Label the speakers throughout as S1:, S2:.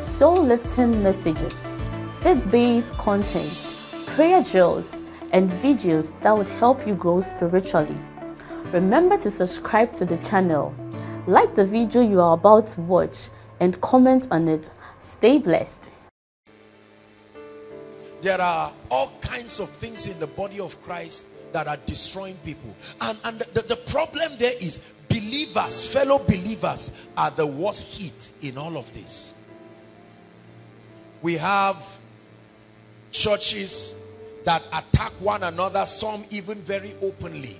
S1: soul-lifting messages, faith-based content, prayer drills, and videos that would help you grow spiritually. Remember to subscribe to the channel, like the video you are about to watch, and comment on it. Stay blessed.
S2: There are all kinds of things in the body of Christ that are destroying people. And, and the, the problem there is believers, fellow believers are the worst hit in all of this. We have churches that attack one another, some even very openly.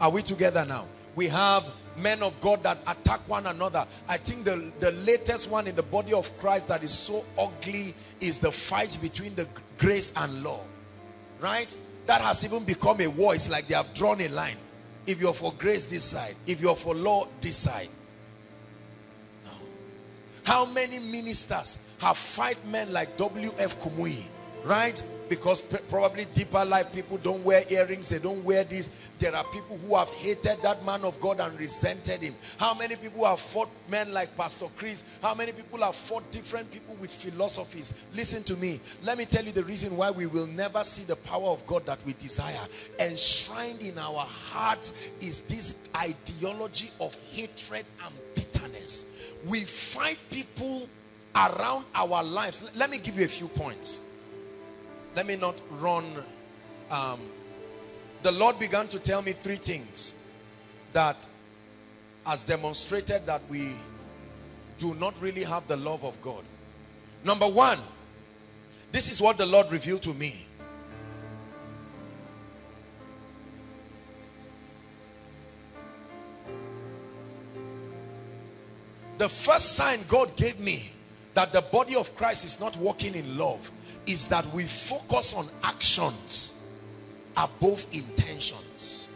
S2: Are we together now? We have men of God that attack one another. I think the, the latest one in the body of Christ that is so ugly is the fight between the grace and law. Right? That has even become a war. It's like they have drawn a line. If you're for grace, this side. If you're for law, this side. No. How many ministers have fight men like W.F. Kumuyi, right? because probably deeper life people don't wear earrings they don't wear this. There are people who have hated that man of God and resented him. How many people have fought men like Pastor Chris? How many people have fought different people with philosophies? Listen to me. Let me tell you the reason why we will never see the power of God that we desire. Enshrined in our hearts is this ideology of hatred and bitterness. We fight people around our lives let me give you a few points let me not run. Um, the Lord began to tell me three things that has demonstrated that we do not really have the love of God. Number one, this is what the Lord revealed to me. The first sign God gave me that the body of Christ is not walking in love is that we focus on actions above intentions.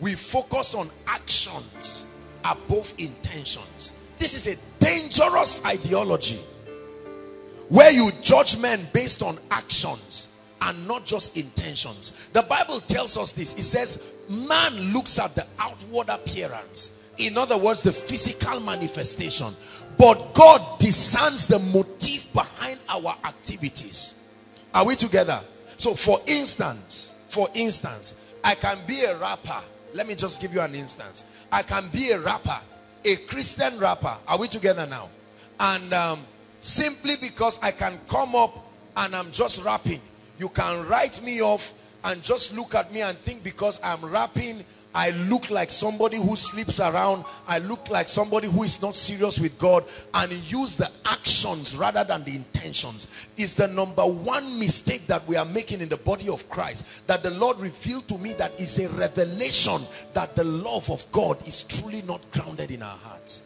S2: We focus on actions above intentions. This is a dangerous ideology where you judge men based on actions and not just intentions. The Bible tells us this. It says, man looks at the outward appearance. In other words, the physical manifestation. But God discerns the motive behind our activities. Are we together? So for instance, for instance, I can be a rapper. Let me just give you an instance. I can be a rapper, a Christian rapper. Are we together now? And um, simply because I can come up and I'm just rapping, you can write me off and just look at me and think because I'm rapping I look like somebody who sleeps around. I look like somebody who is not serious with God and use the actions rather than the intentions is the number one mistake that we are making in the body of Christ that the Lord revealed to me that is a revelation that the love of God is truly not grounded in our hearts.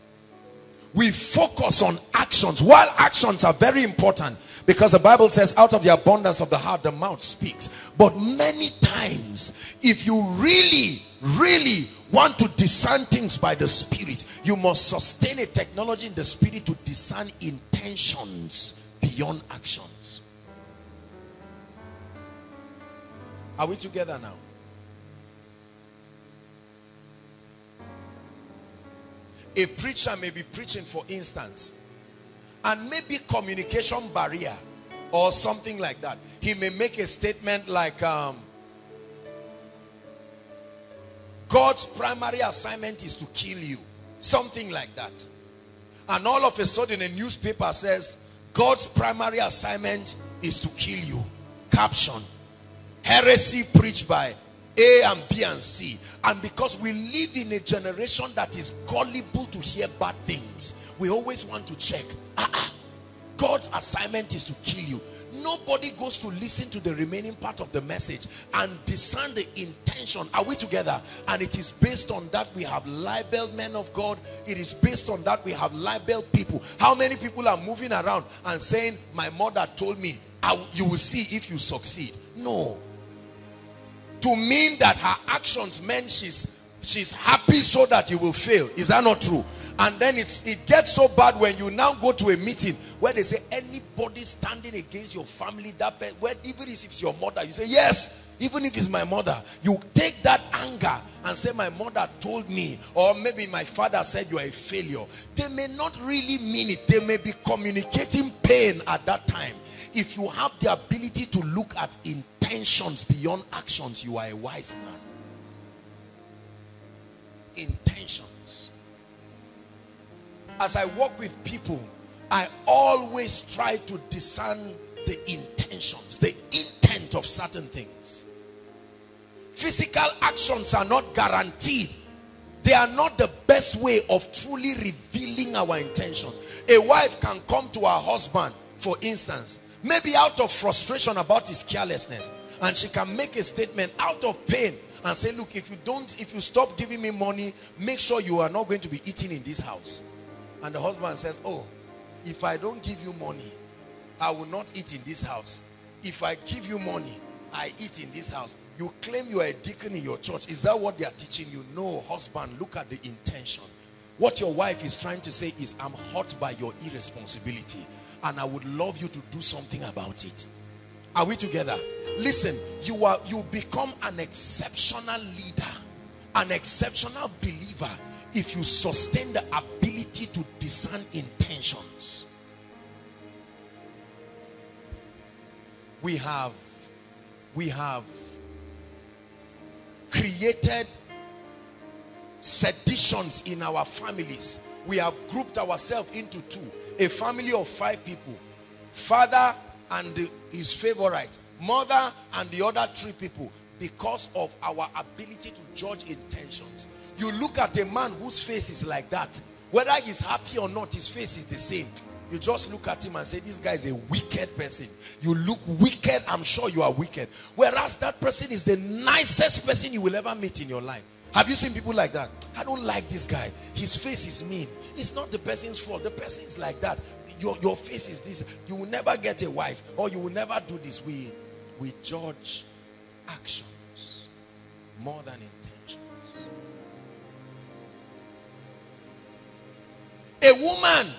S2: We focus on actions while actions are very important because the Bible says out of the abundance of the heart the mouth speaks. But many times if you really really want to discern things by the spirit you must sustain a technology in the spirit to discern intentions beyond actions. Are we together now? A preacher may be preaching for instance and maybe communication barrier or something like that. He may make a statement like um, God's primary assignment is to kill you. Something like that. And all of a sudden a newspaper says, God's primary assignment is to kill you. Caption. Heresy preached by A and B and C. And because we live in a generation that is gullible to hear bad things, we always want to check. Ah, ah, God's assignment is to kill you. Nobody goes to listen to the remaining part of the message and discern the intention. Are we together? And it is based on that we have libeled men of God. It is based on that we have libeled people. How many people are moving around and saying, my mother told me, you will see if you succeed. No. To mean that her actions meant she's she's happy so that you will fail. Is that not true? And then it's, it gets so bad when you now go to a meeting where they say anybody standing against your family, that where even if it's your mother, you say, yes, even if it's my mother, you take that anger and say, my mother told me, or maybe my father said you are a failure. They may not really mean it. They may be communicating pain at that time. If you have the ability to look at intentions beyond actions, you are a wise man. Intentions. As I work with people, I always try to discern the intentions, the intent of certain things. Physical actions are not guaranteed. They are not the best way of truly revealing our intentions. A wife can come to her husband, for instance, maybe out of frustration about his carelessness, and she can make a statement out of pain and say, look, if you don't, if you stop giving me money, make sure you are not going to be eating in this house. And the husband says, oh, if I don't give you money, I will not eat in this house. If I give you money, I eat in this house. You claim you are a deacon in your church. Is that what they are teaching you? No, husband, look at the intention. What your wife is trying to say is, I'm hurt by your irresponsibility and I would love you to do something about it. Are we together? Listen, you are you become an exceptional leader, an exceptional believer if you sustain the ability to discern intentions. We have we have created seditions in our families. We have grouped ourselves into two. A family of five people. Father and his favorite. Mother and the other three people. Because of our ability to judge intentions. You look at a man whose face is like that. Whether he's happy or not, his face is the same. You just look at him and say, this guy is a wicked person. You look wicked, I'm sure you are wicked. Whereas that person is the nicest person you will ever meet in your life. Have you seen people like that? I don't like this guy. His face is mean. It's not the person's fault. The person is like that. Your, your face is this. You will never get a wife or you will never do this. We, we judge actions more than. A woman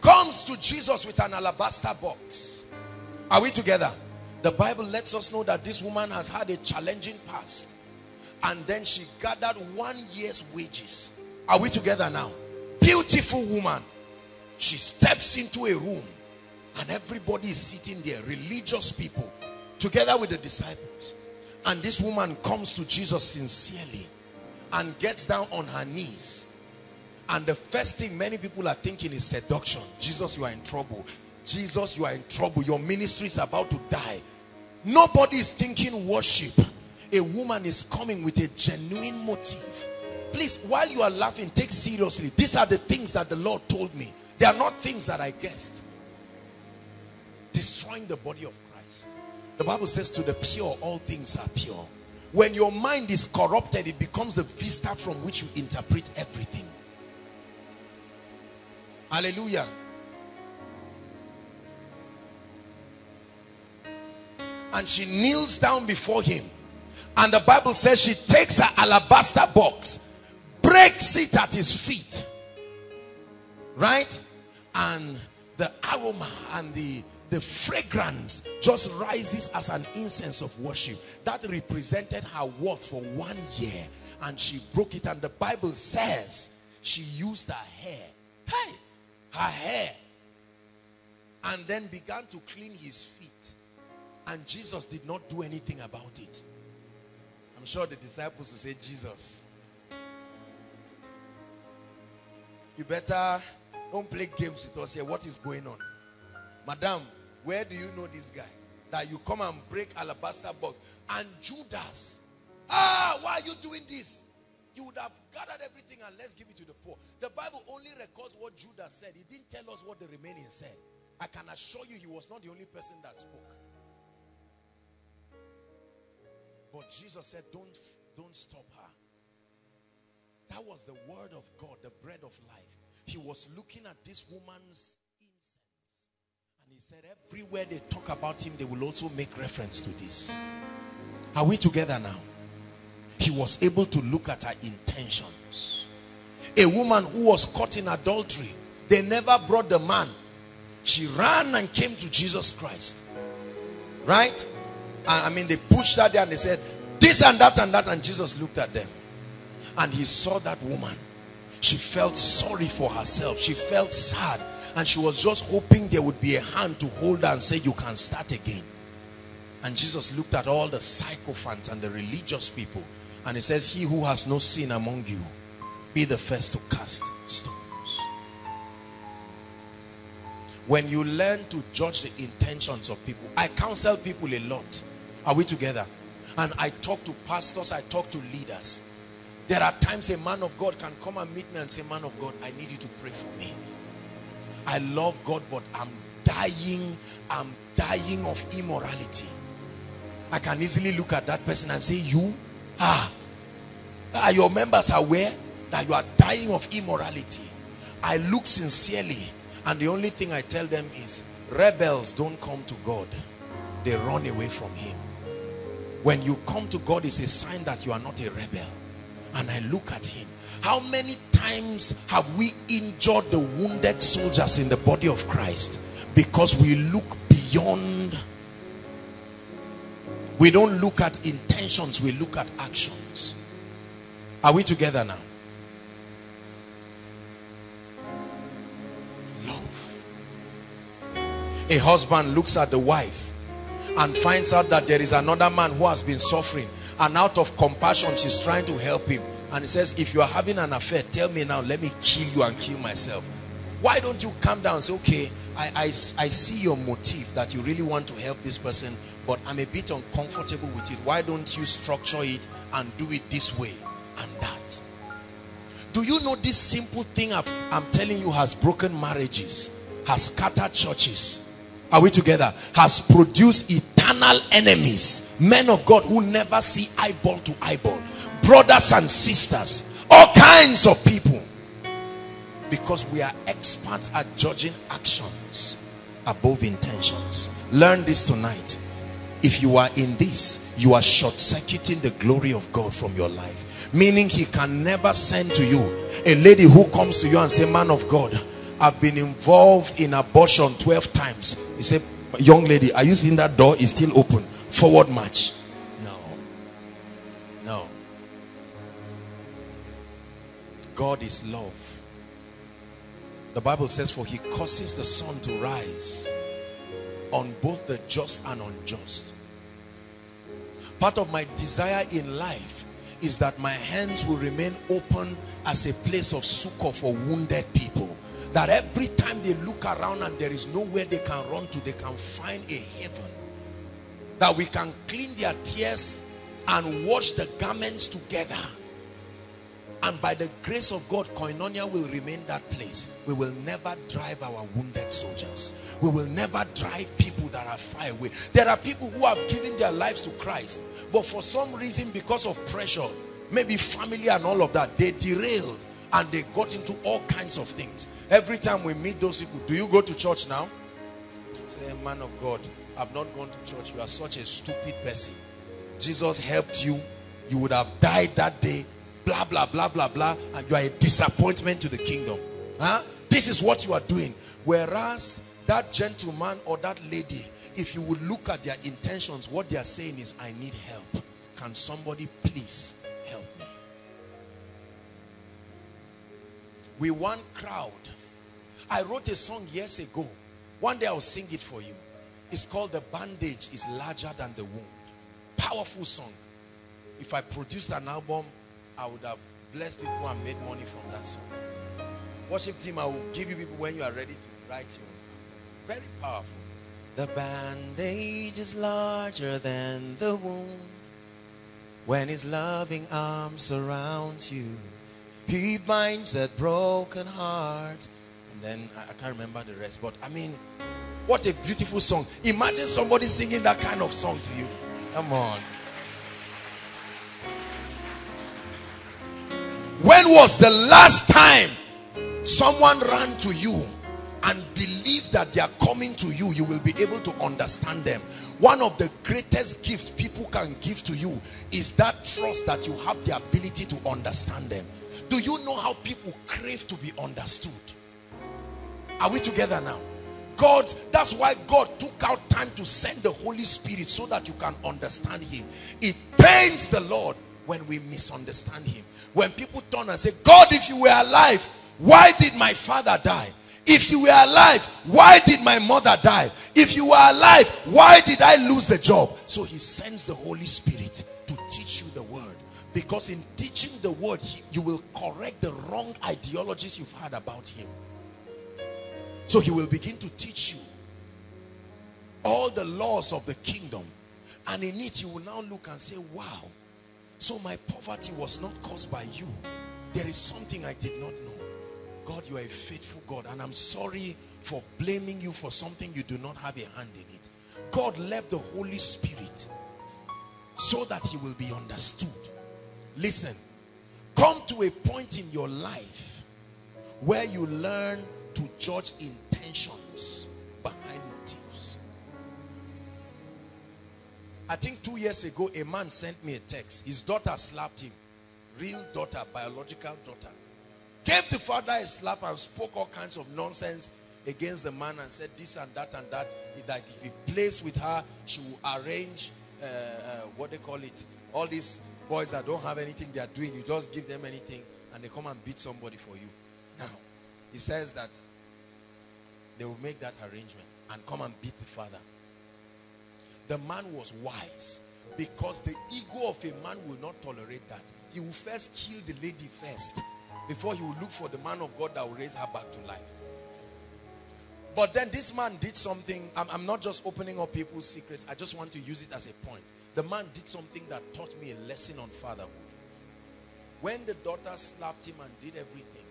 S2: comes to Jesus with an alabaster box. Are we together? The Bible lets us know that this woman has had a challenging past. And then she gathered one year's wages. Are we together now? Beautiful woman. She steps into a room and everybody is sitting there, religious people, together with the disciples. And this woman comes to Jesus sincerely and gets down on her knees. And the first thing many people are thinking is seduction. Jesus, you are in trouble. Jesus, you are in trouble. Your ministry is about to die. Nobody is thinking worship. A woman is coming with a genuine motive. Please, while you are laughing, take seriously. These are the things that the Lord told me. They are not things that I guessed. Destroying the body of Christ. The Bible says to the pure, all things are pure. When your mind is corrupted, it becomes the vista from which you interpret everything. Hallelujah. And she kneels down before him. And the Bible says she takes her alabaster box, breaks it at his feet. Right? And the aroma and the, the fragrance just rises as an incense of worship. That represented her worth for one year. And she broke it. And the Bible says she used her hair. Hey! Her hair. And then began to clean his feet. And Jesus did not do anything about it. I'm sure the disciples will say, Jesus, you better don't play games with us here. What is going on? Madam, where do you know this guy? That you come and break alabaster box. And Judas, ah, why are you doing this? You would have gathered everything and let's give it to the poor. The Bible only records what Judas said. He didn't tell us what the remaining said. I can assure you he was not the only person that spoke. But Jesus said, don't, don't stop her. That was the word of God, the bread of life. He was looking at this woman's incense. And he said, everywhere they talk about him, they will also make reference to this. Are we together now? He was able to look at her intentions. A woman who was caught in adultery, they never brought the man. She ran and came to Jesus Christ. Right? I mean, they pushed her there and they said, this and that and that. And Jesus looked at them. And he saw that woman. She felt sorry for herself. She felt sad. And she was just hoping there would be a hand to hold her and say, you can start again. And Jesus looked at all the sycophants and the religious people. And he says, he who has no sin among you, be the first to cast stones. When you learn to judge the intentions of people, I counsel people a lot. Are we together? And I talk to pastors, I talk to leaders. There are times a man of God can come and meet me and say, man of God, I need you to pray for me. I love God, but I'm dying, I'm dying of immorality. I can easily look at that person and say, you, ah, are your members aware that you are dying of immorality? I look sincerely and the only thing I tell them is, rebels don't come to God. They run away from him. When you come to God, it's a sign that you are not a rebel and I look at him. How many times have we injured the wounded soldiers in the body of Christ because we look beyond we don't look at intentions we look at actions. Are we together now? Love. A husband looks at the wife and finds out that there is another man who has been suffering and out of compassion she's trying to help him. And he says if you are having an affair tell me now let me kill you and kill myself. Why don't you come down and say okay I, I, I see your motive that you really want to help this person but I'm a bit uncomfortable with it. Why don't you structure it and do it this way and that? Do you know this simple thing I'm telling you has broken marriages has scattered churches? Are we together? Has produced eternal enemies men of God who never see eyeball to eyeball brothers and sisters all kinds of people. Because we are experts at judging actions above intentions. Learn this tonight if you are in this you are short-circuiting the glory of God from your life. Meaning he can never send to you a lady who comes to you and say man of God I've been involved in abortion 12 times. You say young lady are you seeing that door is still open? Forward march. No. No. God is love. The Bible says for he causes the sun to rise on both the just and unjust. Part of my desire in life is that my hands will remain open as a place of succor for wounded people. That every time they look around and there is nowhere they can run to they can find a heaven that we can clean their tears and wash the garments together and by the grace of God koinonia will remain that place. We will never drive our wounded soldiers. We will never drive people that are far away. There are people who have given their lives to Christ but for some reason because of pressure maybe family and all of that they derailed and they got into all kinds of things. Every time we meet those people do you go to church now? Say man of god i've not gone to church. You are such a stupid person. Jesus helped you. You would have died that day blah blah blah blah blah and you are a disappointment to the kingdom. Huh? This is what you are doing. Whereas that gentleman or that lady if you would look at their intentions what they are saying is i need help. Can somebody please help me? we want crowd. I wrote a song years ago. One day i'll sing it for you. It's called the bandage is larger than the wound. Powerful song. If i produced an album i would have blessed people and made money from that song worship team i will give you people when you are ready to write you very powerful the bandage is larger than the wound when his loving arms surround you he binds that broken heart. And then I, I can't remember the rest. But I mean, What a beautiful song. Imagine somebody singing that kind of song to you. Come on. When was the last time someone ran to you and believe that they are coming to you, you will be able to understand them. One of the greatest gifts people can give to you is that trust that you have the ability to understand them. Do you know how people crave to be understood? Are we together now? God, that's why God took out time to send the Holy Spirit so that you can understand him. It pains the Lord when we misunderstand him. When people turn and say, God, if you were alive, why did my father die? If you were alive, why did my mother die? If you were alive, why did I lose the job? So he sends the Holy Spirit to teach you the word. Because in teaching the word, you will correct the wrong ideologies you've had about him. So he will begin to teach you all the laws of the kingdom. And in it, you will now look and say, wow, so my poverty was not caused by you. There is something I did not know. God, you are a faithful God. And I'm sorry for blaming you for something you do not have a hand in it. God left the Holy Spirit so that he will be understood. Listen, come to a point in your life where you learn to judge intentions I think two years ago, a man sent me a text. His daughter slapped him. Real daughter, biological daughter. Gave the father a slap and spoke all kinds of nonsense against the man and said this and that and that. That if he plays with her, she will arrange, uh, uh, what they call it, all these boys that don't have anything they are doing. You just give them anything and they come and beat somebody for you. Now, he says that they will make that arrangement and come and beat the father. The man was wise because the ego of a man will not tolerate that. He will first kill the lady first before he will look for the man of God that will raise her back to life. But then this man did something. I'm, I'm, not just opening up people's secrets. I just want to use it as a point. The man did something that taught me a lesson on fatherhood. When the daughter slapped him and did everything,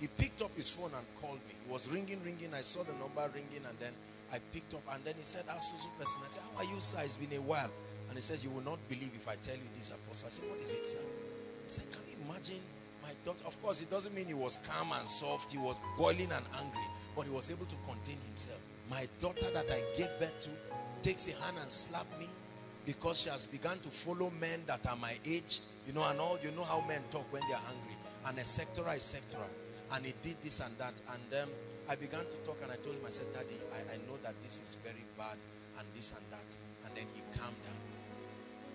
S2: he picked up his phone and called me. It was ringing, ringing. I saw the number ringing and then I picked up and then he said, Ask Susu person. I said, How are you, sir? It's been a while. And he says, You will not believe if I tell you this, apostle. I said, What is it, sir? He said, Can you imagine my daughter? Of course, it doesn't mean he was calm and soft. He was boiling and angry, but he was able to contain himself. My daughter that I gave birth to takes a hand and slap me because she has begun to follow men that are my age, you know, and all you know how men talk when they are angry, and etc. etc and he did this and that. And um, I began to talk and I told him, I said, Daddy, I, I know that this is very bad and this and that. And then he calmed down.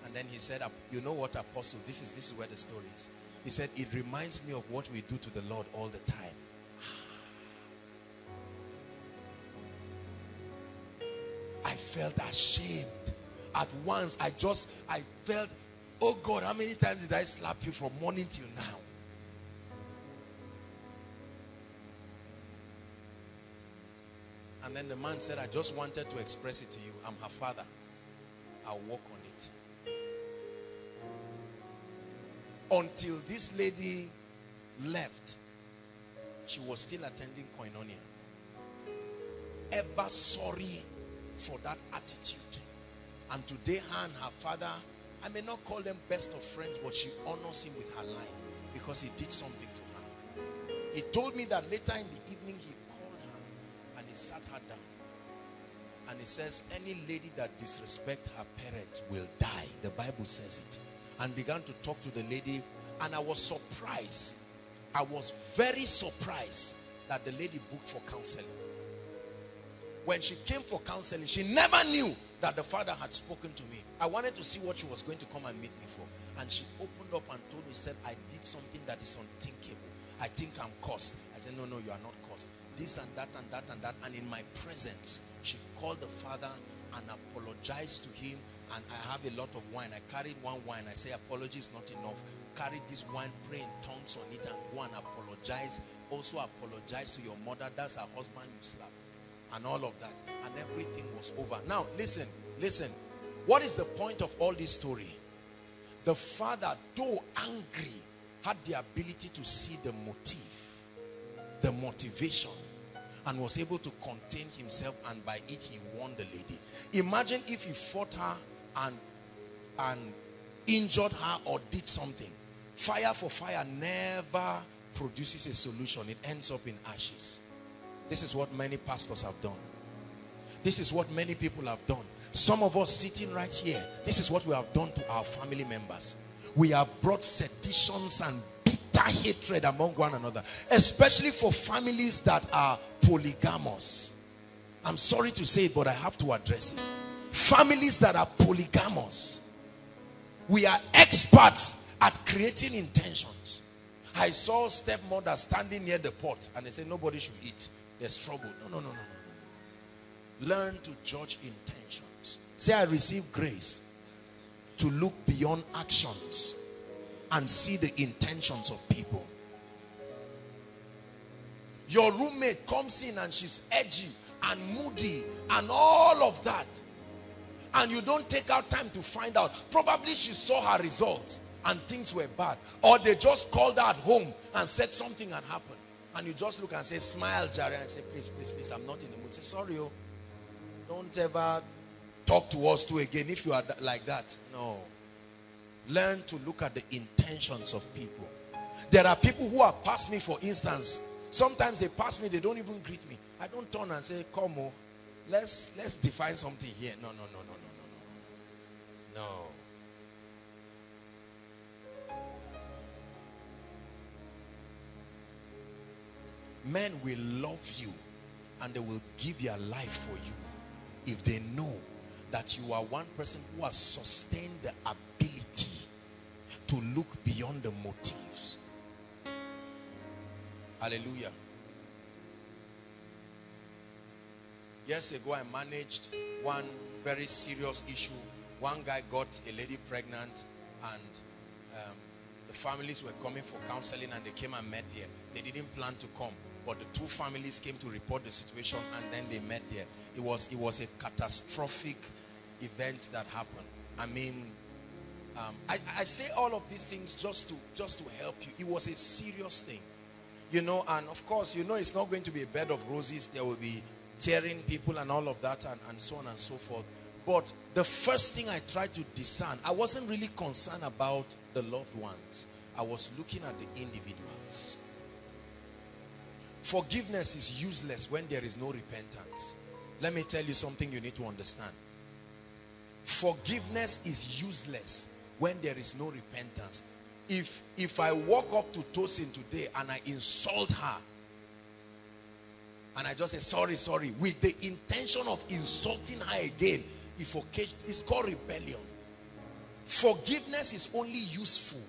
S2: And then he said, you know what, Apostle, this is, this is where the story is. He said, it reminds me of what we do to the Lord all the time. I felt ashamed. At once, I just, I felt, oh God, how many times did I slap you from morning till now? And then the man said, I just wanted to express it to you. I'm her father. I'll work on it. Until this lady left, she was still attending Koinonia. Ever sorry for that attitude. And today her and her father, I may not call them best of friends, but she honors him with her life because he did something to her. He told me that later in the evening he he And he says, any lady that disrespect her parents will die. The Bible says it. And began to talk to the lady. And I was surprised. I was very surprised that the lady booked for counseling. When she came for counseling, she never knew that the father had spoken to me. I wanted to see what she was going to come and meet me for. And she opened up and told me, said, I did something that is unthinkable. I think I'm cursed. I said, no, no, you are not cursed this and that and that and that. And in my presence, she called the father and apologized to him. And I have a lot of wine. I carried one wine. I say, apology is not enough. Carry this wine, pray in tongues on it, and go and apologize. Also apologize to your mother. That's her husband you slapped. And all of that. And everything was over. Now, listen, listen. What is the point of all this story? The father, though angry, had the ability to see the motive, the motivation and was able to contain himself and by it he won the lady. Imagine if he fought her and, and injured her or did something. Fire for fire never produces a solution. It ends up in ashes. This is what many pastors have done. This is what many people have done. Some of us sitting right here, this is what we have done to our family members. We have brought seditions and bitter hatred among one another, especially for families that are polygamous. I'm sorry to say it, but I have to address it. Families that are polygamous. We are experts at creating intentions. I saw stepmother standing near the pot and they said nobody should eat. There's trouble. No, no, no, no, no. Learn to judge intentions. Say I receive grace to look beyond actions and see the intentions of people. Your roommate comes in and she's edgy and moody and all of that. And you don't take out time to find out. Probably she saw her results and things were bad. Or they just called her at home and said something had happened. And you just look and say, smile, Jerry, and say, please, please, please, I'm not in the mood. Say, sorry, oh. Don't ever talk to us too again if you are like that. No. Learn to look at the intentions of people. There are people who have passed me, for instance. Sometimes they pass me, they don't even greet me. I don't turn and say, come on, let's let's define something here. No, no, no, no, no, no, no. No. Men will love you and they will give their life for you if they know that you are one person who has sustained the ability to look beyond the motives. Hallelujah. Years ago, I managed one very serious issue. One guy got a lady pregnant and um, the families were coming for counseling and they came and met there. They didn't plan to come, but the two families came to report the situation and then they met there. It was, it was a catastrophic event that happened. I mean, um, I, I say all of these things just to just to help you. It was a serious thing, you know. And of course, you know, it's not going to be a bed of roses. There will be tearing people and all of that, and, and so on and so forth. But the first thing I tried to discern, I wasn't really concerned about the loved ones. I was looking at the individuals. Forgiveness is useless when there is no repentance. Let me tell you something you need to understand. Forgiveness is useless when there is no repentance. If, if I walk up to Tosin today and I insult her, and I just say, sorry, sorry, with the intention of insulting her again, if it's called rebellion. Forgiveness is only useful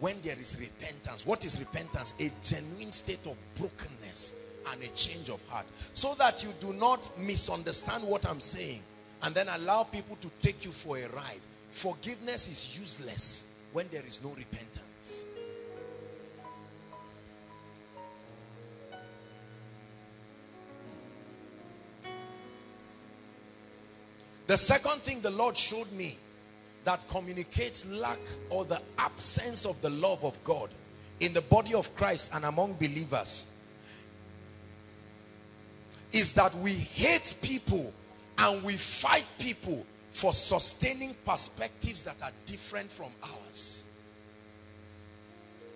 S2: when there is repentance. What is repentance? A genuine state of brokenness and a change of heart. So that you do not misunderstand what I'm saying and then allow people to take you for a ride. Forgiveness is useless when there is no repentance. The second thing the Lord showed me that communicates lack or the absence of the love of God in the body of Christ and among believers is that we hate people and we fight people for sustaining perspectives that are different from ours.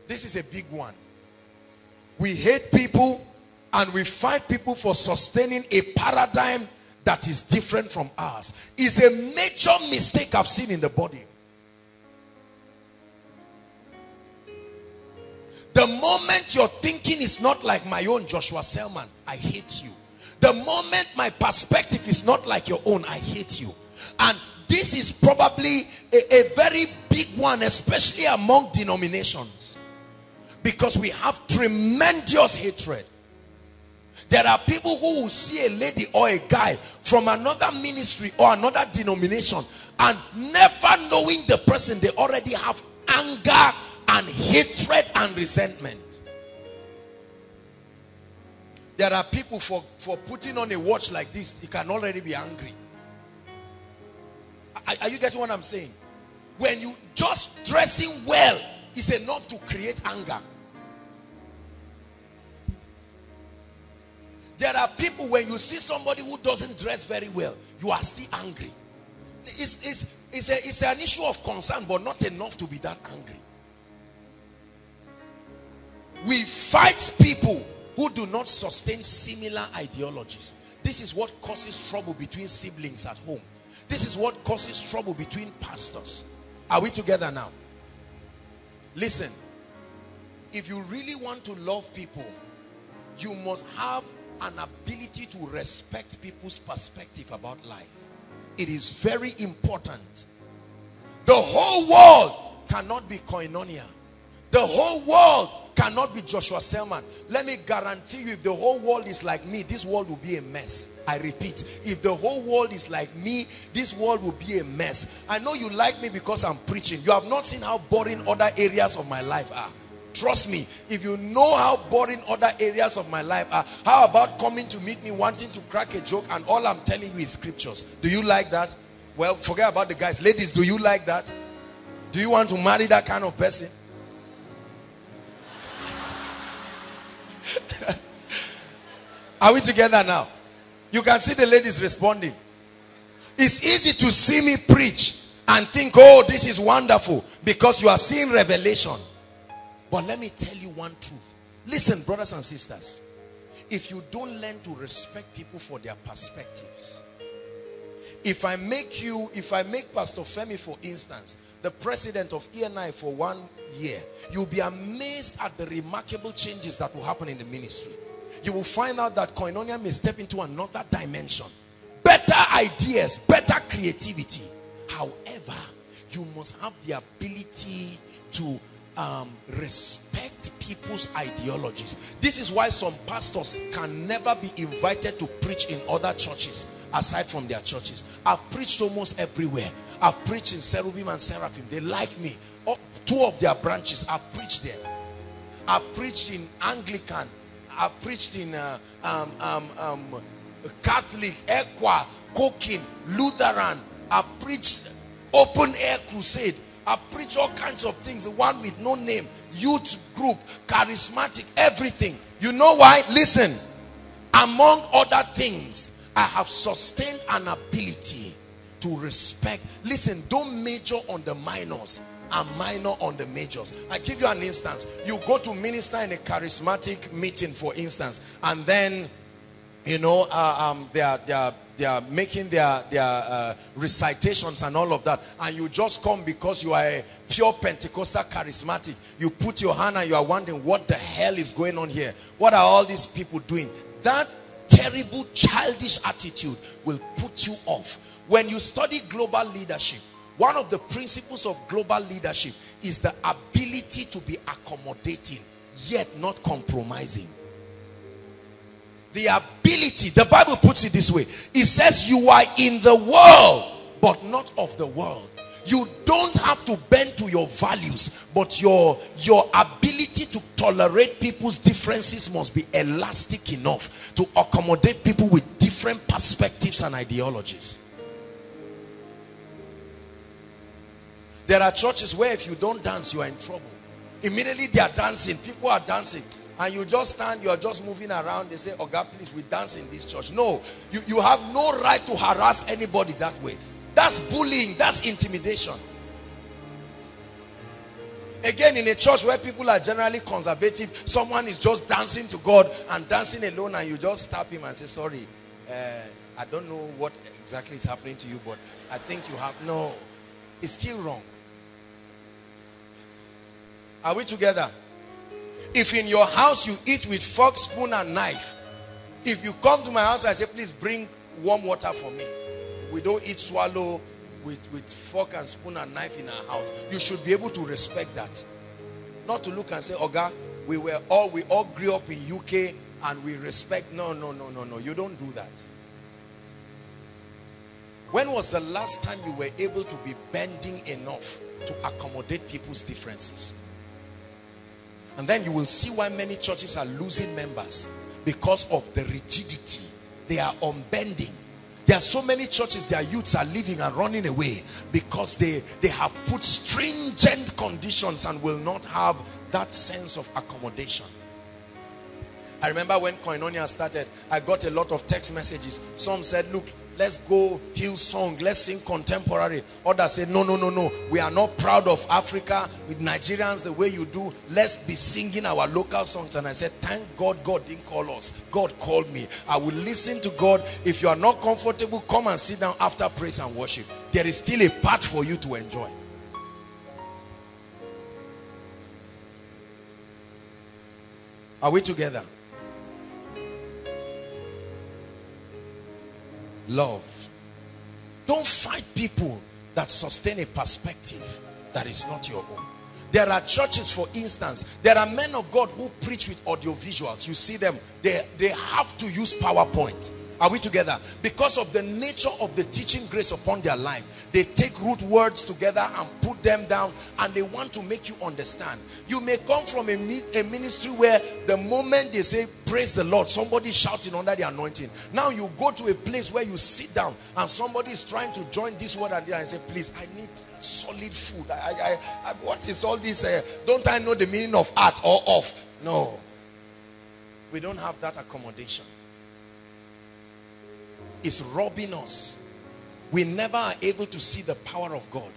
S2: This is a big one. We hate people and we fight people for sustaining a paradigm that is different from ours. Is a major mistake I've seen in the body. The moment your thinking is not like my own Joshua Selman, I hate you. The moment my perspective is not like your own, I hate you. And this is probably a, a very big one, especially among denominations. Because we have tremendous hatred. There are people who will see a lady or a guy from another ministry or another denomination and never knowing the person, they already have anger and hatred and resentment. There are people for, for putting on a watch like this, he can already be angry. Are, you getting what I'm saying? When you just dressing well is enough to create anger. There are people when you see somebody who doesn't dress very well, you are still angry. It's, it's, it's, a, it's an issue of concern, but not enough to be that angry. We fight people who do not sustain similar ideologies. This is what causes trouble between siblings at home. This is what causes trouble between pastors. Are we together now? Listen, if you really want to love people, you must have an ability to respect people's perspective about life. It is very important. The whole world cannot be koinonia. The whole world cannot be Joshua Selman. Let me guarantee you, if the whole world is like me, this world will be a mess. I repeat, if the whole world is like me, this world will be a mess. I know you like me because I'm preaching. You have not seen how boring other areas of my life are. Trust me, if you know how boring other areas of my life are, how about coming to meet me wanting to crack a joke and all I'm telling you is scriptures? Do you like that? Well, forget about the guys. Ladies, do you like that? Do you want to marry that kind of person? Are we together now? You can see the ladies responding. It's easy to see me preach and think, oh, this is wonderful because you are seeing revelation. But let me tell you one truth. Listen, brothers and sisters. If you don't learn to respect people for their perspectives, if I make you, if I make Pastor Femi, for instance, the president of ENI for one year, you'll be amazed at the remarkable changes that will happen in the ministry. You will find out that Koinonia may step into another dimension. Better ideas, better creativity. However, you must have the ability to um, respect people's ideologies. This is why some pastors can never be invited to preach in other churches aside from their churches. I've preached almost everywhere. I've preached in Cherubim and Seraphim. They like me. Two of their branches, I've preached there. I've preached in Anglican. I've preached in uh, um, um, um, Catholic, ECWA, COCIN, Lutheran. I've preached open air crusade. I preach all kinds of things. The one with no name, youth group, charismatic, everything. You know why? Listen. Among other things, I have sustained an ability to respect. Listen, don't major on the minors and minor on the majors. I give you an instance. You go to minister in a charismatic meeting, for instance, and then, you know, uh, um, they are, they are they are making their, their uh, recitations and all of that. And you just come because you are a pure Pentecostal charismatic. You put your hand and you are wondering what the hell is going on here. What are all these people doing? That terrible childish attitude will put you off. When you study global leadership, one of the principles of global leadership is the ability to be accommodating, yet not compromising. The ability the bible puts it this way. It says you are in the world but not of the world you don't have to bend to your values but your your ability to tolerate people's differences must be elastic enough to accommodate people with different perspectives and ideologies there are churches where if you don't dance you are in trouble immediately they are dancing people are dancing and you just stand, you are just moving around. They say, Oh God, please, we dance in this church. No, you, you have no right to harass anybody that way. That's bullying, that's intimidation. Again, in a church where people are generally conservative, someone is just dancing to God and dancing alone, and you just stop him and say, Sorry, uh, I don't know what exactly is happening to you, but I think you have. No, it's still wrong. Are we together? If in your house you eat with fork, spoon, and knife, if you come to my house, I say, please bring warm water for me. We don't eat swallow with, with fork and spoon and knife in our house. You should be able to respect that. Not to look and say, Oga, we were all, we all grew up in UK and we respect. No, no, no, no, no. You don't do that. When was the last time you were able to be bending enough to accommodate people's differences? And then you will see why many churches are losing members because of the rigidity. They are unbending. There are so many churches, their youths are leaving and running away because they, they have put stringent conditions and will not have that sense of accommodation. I remember when Koinonia started, I got a lot of text messages. Some said, look, let's go Hillsong, let's sing contemporary. Others say no, no, no, no. We are not proud of Africa with Nigerians the way you do. Let's be singing our local songs. And I said, thank God God didn't call us. God called me. I will listen to God. If you are not comfortable, come and sit down after praise and worship. There is still a part for you to enjoy. Are we together? Love. Don't fight people that sustain a perspective that is not your own. There are churches, for instance, there are men of God who preach with audio visuals. You see them, they, they have to use PowerPoint. Are we together? Because of the nature of the teaching grace upon their life, they take root words together and put them down and they want to make you understand. You may come from a, a ministry where the moment they say, praise the Lord, somebody shouting under the anointing. Now you go to a place where you sit down and somebody is trying to join this word and there and say, please, I need solid food. I, I, I, what is all this? Uh, don't I know the meaning of art or of? No. We don't have that accommodation is robbing us. We never are able to see the power of God.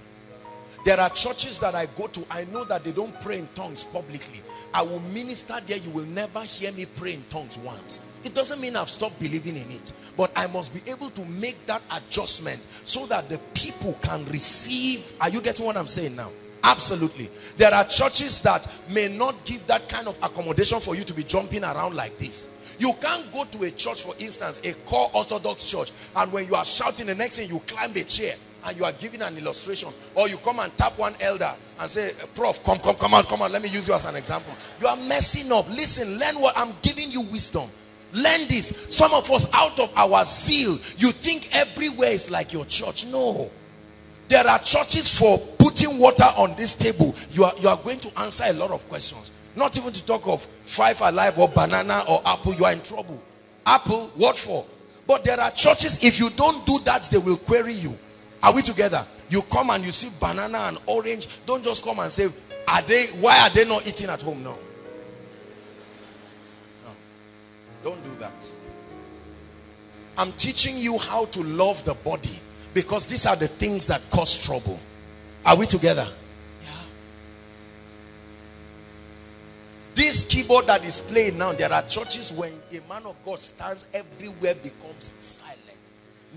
S2: There are churches that I go to, I know that they don't pray in tongues publicly. I will minister there, you will never hear me pray in tongues once. It doesn't mean I've stopped believing in it. But I must be able to make that adjustment so that the people can receive. Are you getting what I'm saying now? Absolutely. There are churches that may not give that kind of accommodation for you to be jumping around like this. You can't go to a church, for instance, a core Orthodox church, and when you are shouting, the next thing you climb a chair and you are giving an illustration, or you come and tap one elder and say, Prof, come, come, come out, come out. Let me use you as an example. You are messing up. Listen, learn what I'm giving you wisdom. Learn this. Some of us, out of our zeal, you think everywhere is like your church. No. There are churches for putting water on this table. You are, you are going to answer a lot of questions. Not even to talk of five alive or banana or apple, you are in trouble. Apple, what for? But there are churches, if you don't do that, they will query you. Are we together? You come and you see banana and orange. Don't just come and say, are they, why are they not eating at home? now? No. Don't do that. I'm teaching you how to love the body because these are the things that cause trouble. Are we together? This keyboard that is playing now, there are churches when a man of God stands, everywhere becomes silent.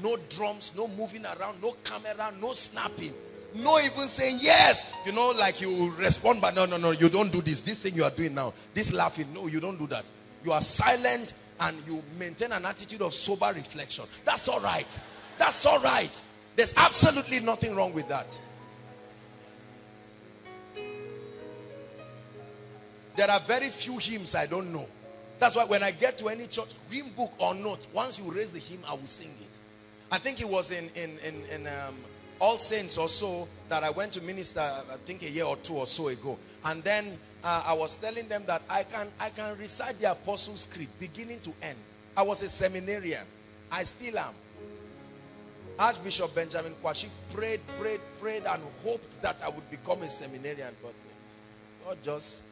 S2: No drums, no moving around, no camera, no snapping. No even saying yes. You know, like you respond, but no, no, no, you don't do this. This thing you are doing now, this laughing. No, you don't do that. You are silent and you maintain an attitude of sober reflection. That's all right. That's all right. There's absolutely nothing wrong with that. There are very few hymns I don't know. That's why when I get to any church, hymn book or not, once you raise the hymn, I will sing it. I think it was in, in, in, in um, All Saints or so that I went to minister, I think a year or two or so ago. And then uh, I was telling them that I can, I can recite the Apostles' Creed beginning to end. I was a seminarian. I still am. Archbishop Benjamin Kwashi prayed, prayed, prayed and hoped that I would become a seminarian. But God just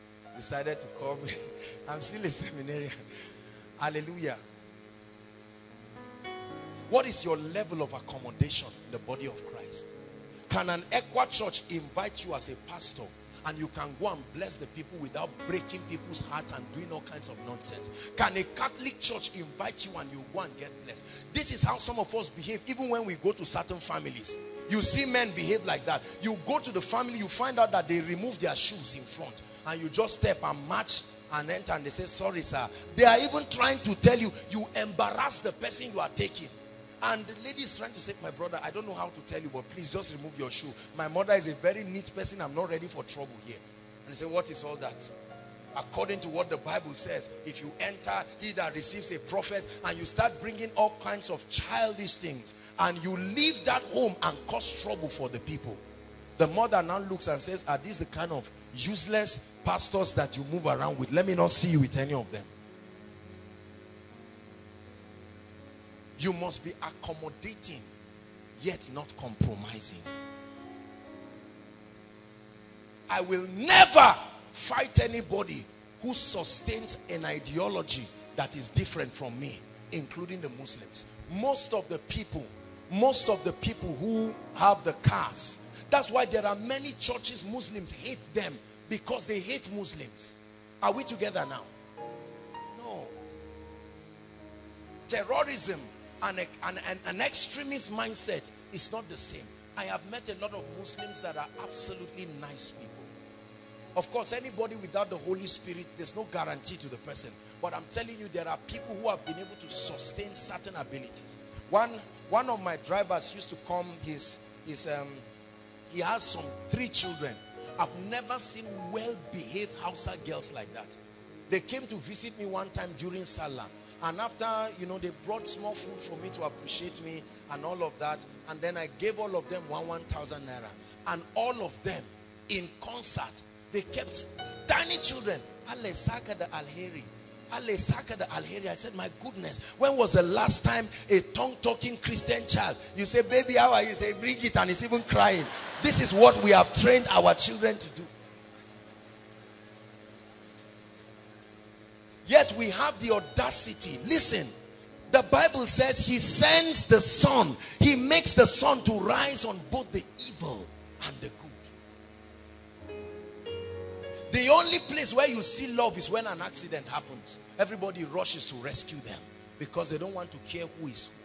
S2: decided to call me. I'm still a seminarian. Hallelujah. What is your level of accommodation in the body of Christ? Can an ECWA church invite you as a pastor and you can go and bless the people without breaking people's hearts and doing all kinds of nonsense? Can a Catholic church invite you and you go and get blessed? This is how some of us behave even when we go to certain families. You see men behave like that. You go to the family, you find out that they remove their shoes in front and you just step and march and enter and they say, sorry, sir. They are even trying to tell you, you embarrass the person you are taking. And the lady is trying to say, my brother, I don't know how to tell you, but please just remove your shoe. My mother is a very neat person. I'm not ready for trouble here. And they say, what is all that? According to what the Bible says, if you enter, he that receives a prophet, and you start bringing all kinds of childish things, and you leave that home and cause trouble for the people. The mother now looks and says, are these the kind of useless pastors that you move around with? Let me not see you with any of them. You must be accommodating, yet not compromising. I will never fight anybody who sustains an ideology that is different from me, including the Muslims. Most of the people, most of the people who have the cars, that's why there are many churches Muslims hate them because they hate Muslims. Are we together now? No. Terrorism and an, an, extremist mindset is not the same. I have met a lot of Muslims that are absolutely nice people. Of course, anybody without the Holy Spirit, there's no guarantee to the person. But I'm telling you, there are people who have been able to sustain certain abilities. One, one of my drivers used to come, his, his, um, he has some three children. I've never seen well-behaved Hausa girls like that. They came to visit me one time during Salah. And after, you know, they brought small food for me to appreciate me and all of that. And then I gave all of them one 1,000 naira. And all of them, in concert, they kept tiny children. Ale Saka the Alheri. Ale Saka the Alheri. I said, my goodness, when was the last time a tongue-talking Christian child, you say, baby, how are you? say, bring it, and he's even crying. This is what we have trained our children to do. Yet we have the audacity. Listen, the Bible says he sends the sun. He makes the sun to rise on both the evil and the good. The only place where you see love is when an accident happens. Everybody rushes to rescue them because they don't want to care who is who.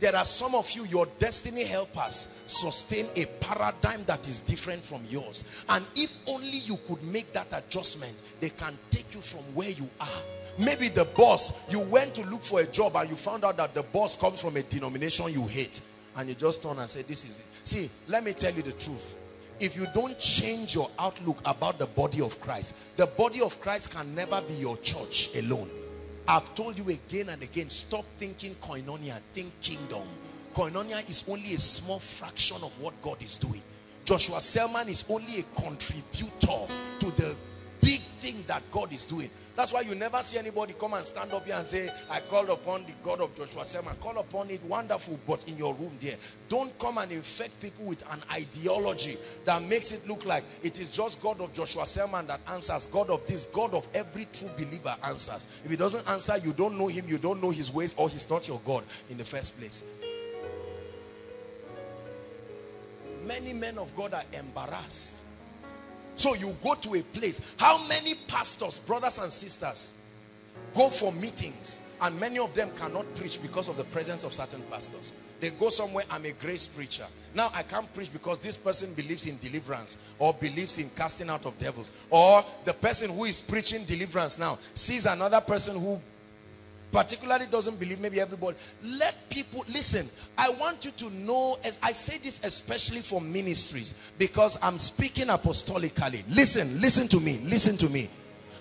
S2: There are some of you, your destiny helpers sustain a paradigm that is different from yours. And if only you could make that adjustment, they can take you from where you are. Maybe the boss, you went to look for a job and you found out that the boss comes from a denomination you hate. And you just turn and say, this is it. See, let me tell you the truth. If you don't change your outlook about the body of Christ, the body of Christ can never be your church alone. I've told you again and again, stop thinking koinonia, think kingdom. Koinonia is only a small fraction of what God is doing. Joshua Selman is only a contributor to the thing that God is doing. That's why you never see anybody come and stand up here and say, I called upon the God of Joshua Selman. Call upon it, wonderful, but in your room there. Don't come and infect people with an ideology that makes it look like it is just God of Joshua Selman that answers. God of this, God of every true believer answers. If he doesn't answer, you don't know him, you don't know his ways, or he's not your God in the first place. Many men of God are embarrassed so you go to a place. How many pastors, brothers and sisters, go for meetings and many of them cannot preach because of the presence of certain pastors. They go somewhere, I'm a grace preacher. Now I can't preach because this person believes in deliverance or believes in casting out of devils. Or the person who is preaching deliverance now sees another person who particularly doesn't believe, maybe everybody. Let people, listen, I want you to know, as I say this especially for ministries, because I'm speaking apostolically. Listen, listen to me, listen to me.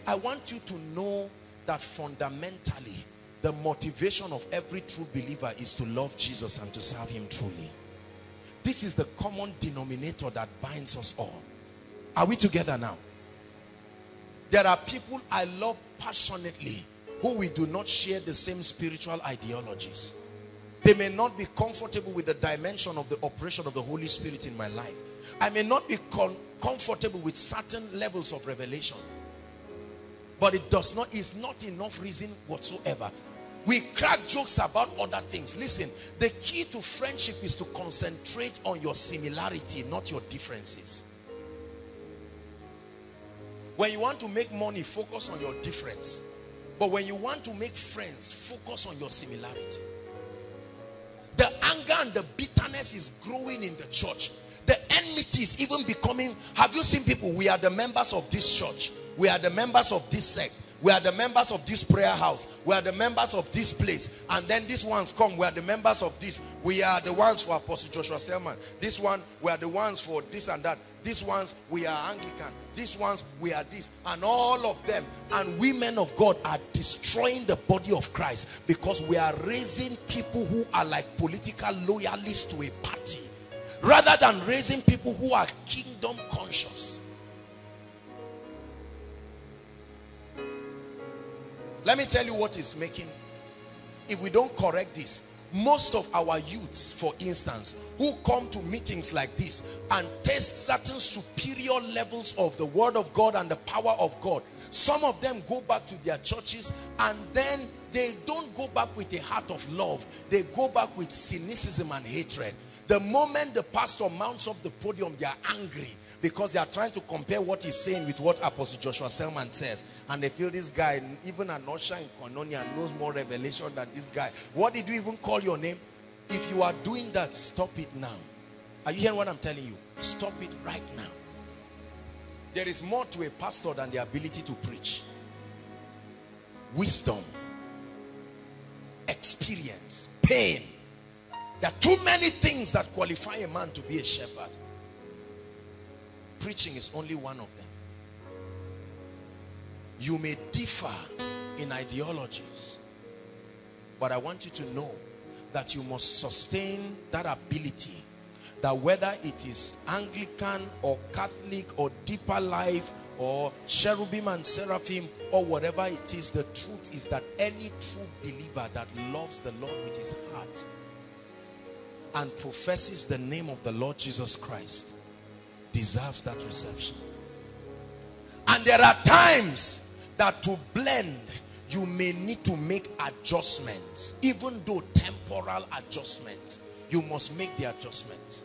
S2: I want you to know that fundamentally, the motivation of every true believer is to love Jesus and to serve him truly. This is the common denominator that binds us all. Are we together now? There are people I love passionately who we do not share the same spiritual ideologies. They may not be comfortable with the dimension of the operation of the Holy Spirit in my life. I may not be comfortable with certain levels of revelation. But it does not, is not enough reason whatsoever. We crack jokes about other things. Listen, the key to friendship is to concentrate on your similarity, not your differences. When you want to make money, focus on your difference. But when you want to make friends, focus on your similarity. The anger and the bitterness is growing in the church. The enmity is even becoming, have you seen people? We are the members of this church. We are the members of this sect. We are the members of this prayer house. We are the members of this place. And then these ones come. We are the members of this. We are the ones for Apostle Joshua Selman. This one, we are the ones for this and that. These ones, we are Anglican. These ones, we are this. And all of them. And women of God are destroying the body of Christ because we are raising people who are like political loyalists to a party rather than raising people who are kingdom conscious. Let me tell you what is making, if we don't correct this, most of our youths, for instance, who come to meetings like this and test certain superior levels of the word of God and the power of God, Some of them go back to their churches and then they don't go back with a heart of love. They go back with cynicism and hatred. The moment the pastor mounts up the podium, they are angry because they are trying to compare what he's saying with what Apostle Joshua Selman says. And they feel this guy, even an usher in Koinonia, knows more revelation than this guy. What did you even call your name? If you are doing that, stop it now. Are you hearing what I'm telling you? Stop it right now. There is more to a pastor than the ability to preach. Wisdom, experience, pain. There are too many things that qualify a man to be a shepherd. Preaching is only one of them. You may differ in ideologies, but I want you to know that you must sustain that ability that whether it is Anglican or Catholic or deeper life or cherubim and seraphim or whatever it is, the truth is that any true believer that loves the Lord with his heart and professes the name of the Lord Jesus Christ deserves that reception. And there are times that to blend, you may need to make adjustments, even though temporal adjustments. You must make the adjustments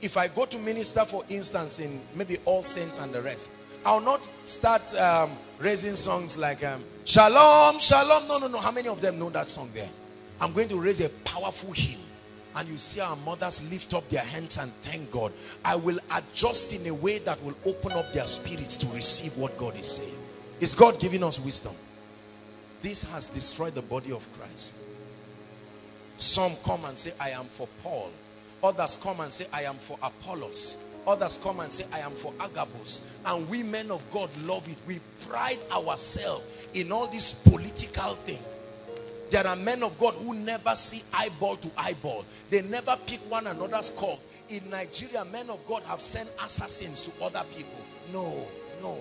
S2: if I go to minister, for instance, in maybe All Saints and the rest, I'll not start um, raising songs like um, Shalom, Shalom. No, no, no. How many of them know that song there? I'm going to raise a powerful hymn. And you see our mothers lift up their hands and thank God. I will adjust in a way that will open up their spirits to receive what God is saying. Is God giving us wisdom? This has destroyed the body of Christ. Some come and say, I am for Paul. Others come and say, I am for Apollos. Others come and say, I am for Agabus. And we men of God love it. We pride ourselves in all this political thing. There are men of God who never see eyeball to eyeball. They never pick one another's cause. In Nigeria, men of God have sent assassins to other people. No, no.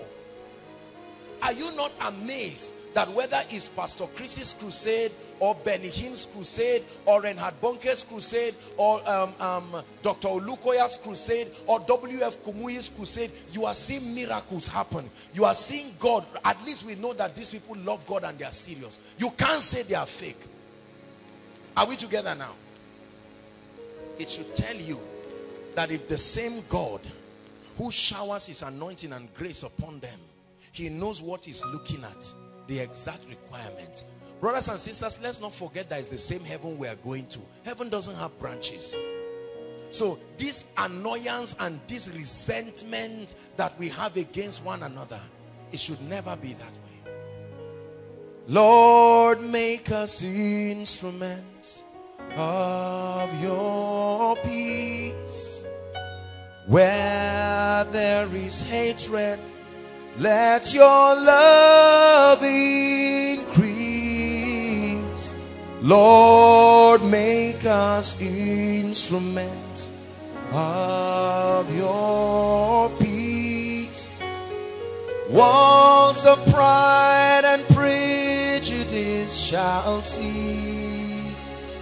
S2: Are you not amazed that whether it's Pastor Chris's crusade or Benny Hinn's crusade or Reinhard crusade or um, um, Dr. Olukoya's crusade or W.F. Kumuyi's crusade, you are seeing miracles happen. You are seeing God. At least we know that these people love God and they are serious. You can't say they are fake. Are we together now? It should tell you that if the same God who showers his anointing and grace upon them, he knows what he's looking at the exact requirement. Brothers and sisters, let's not forget that it's the same heaven we are going to. Heaven doesn't have branches. So this annoyance and this resentment that we have against one another, it should never be that way. Lord, make us instruments of your peace. Where there is hatred, let your love increase. Lord, make us instruments of your peace. Walls of pride and prejudice shall cease.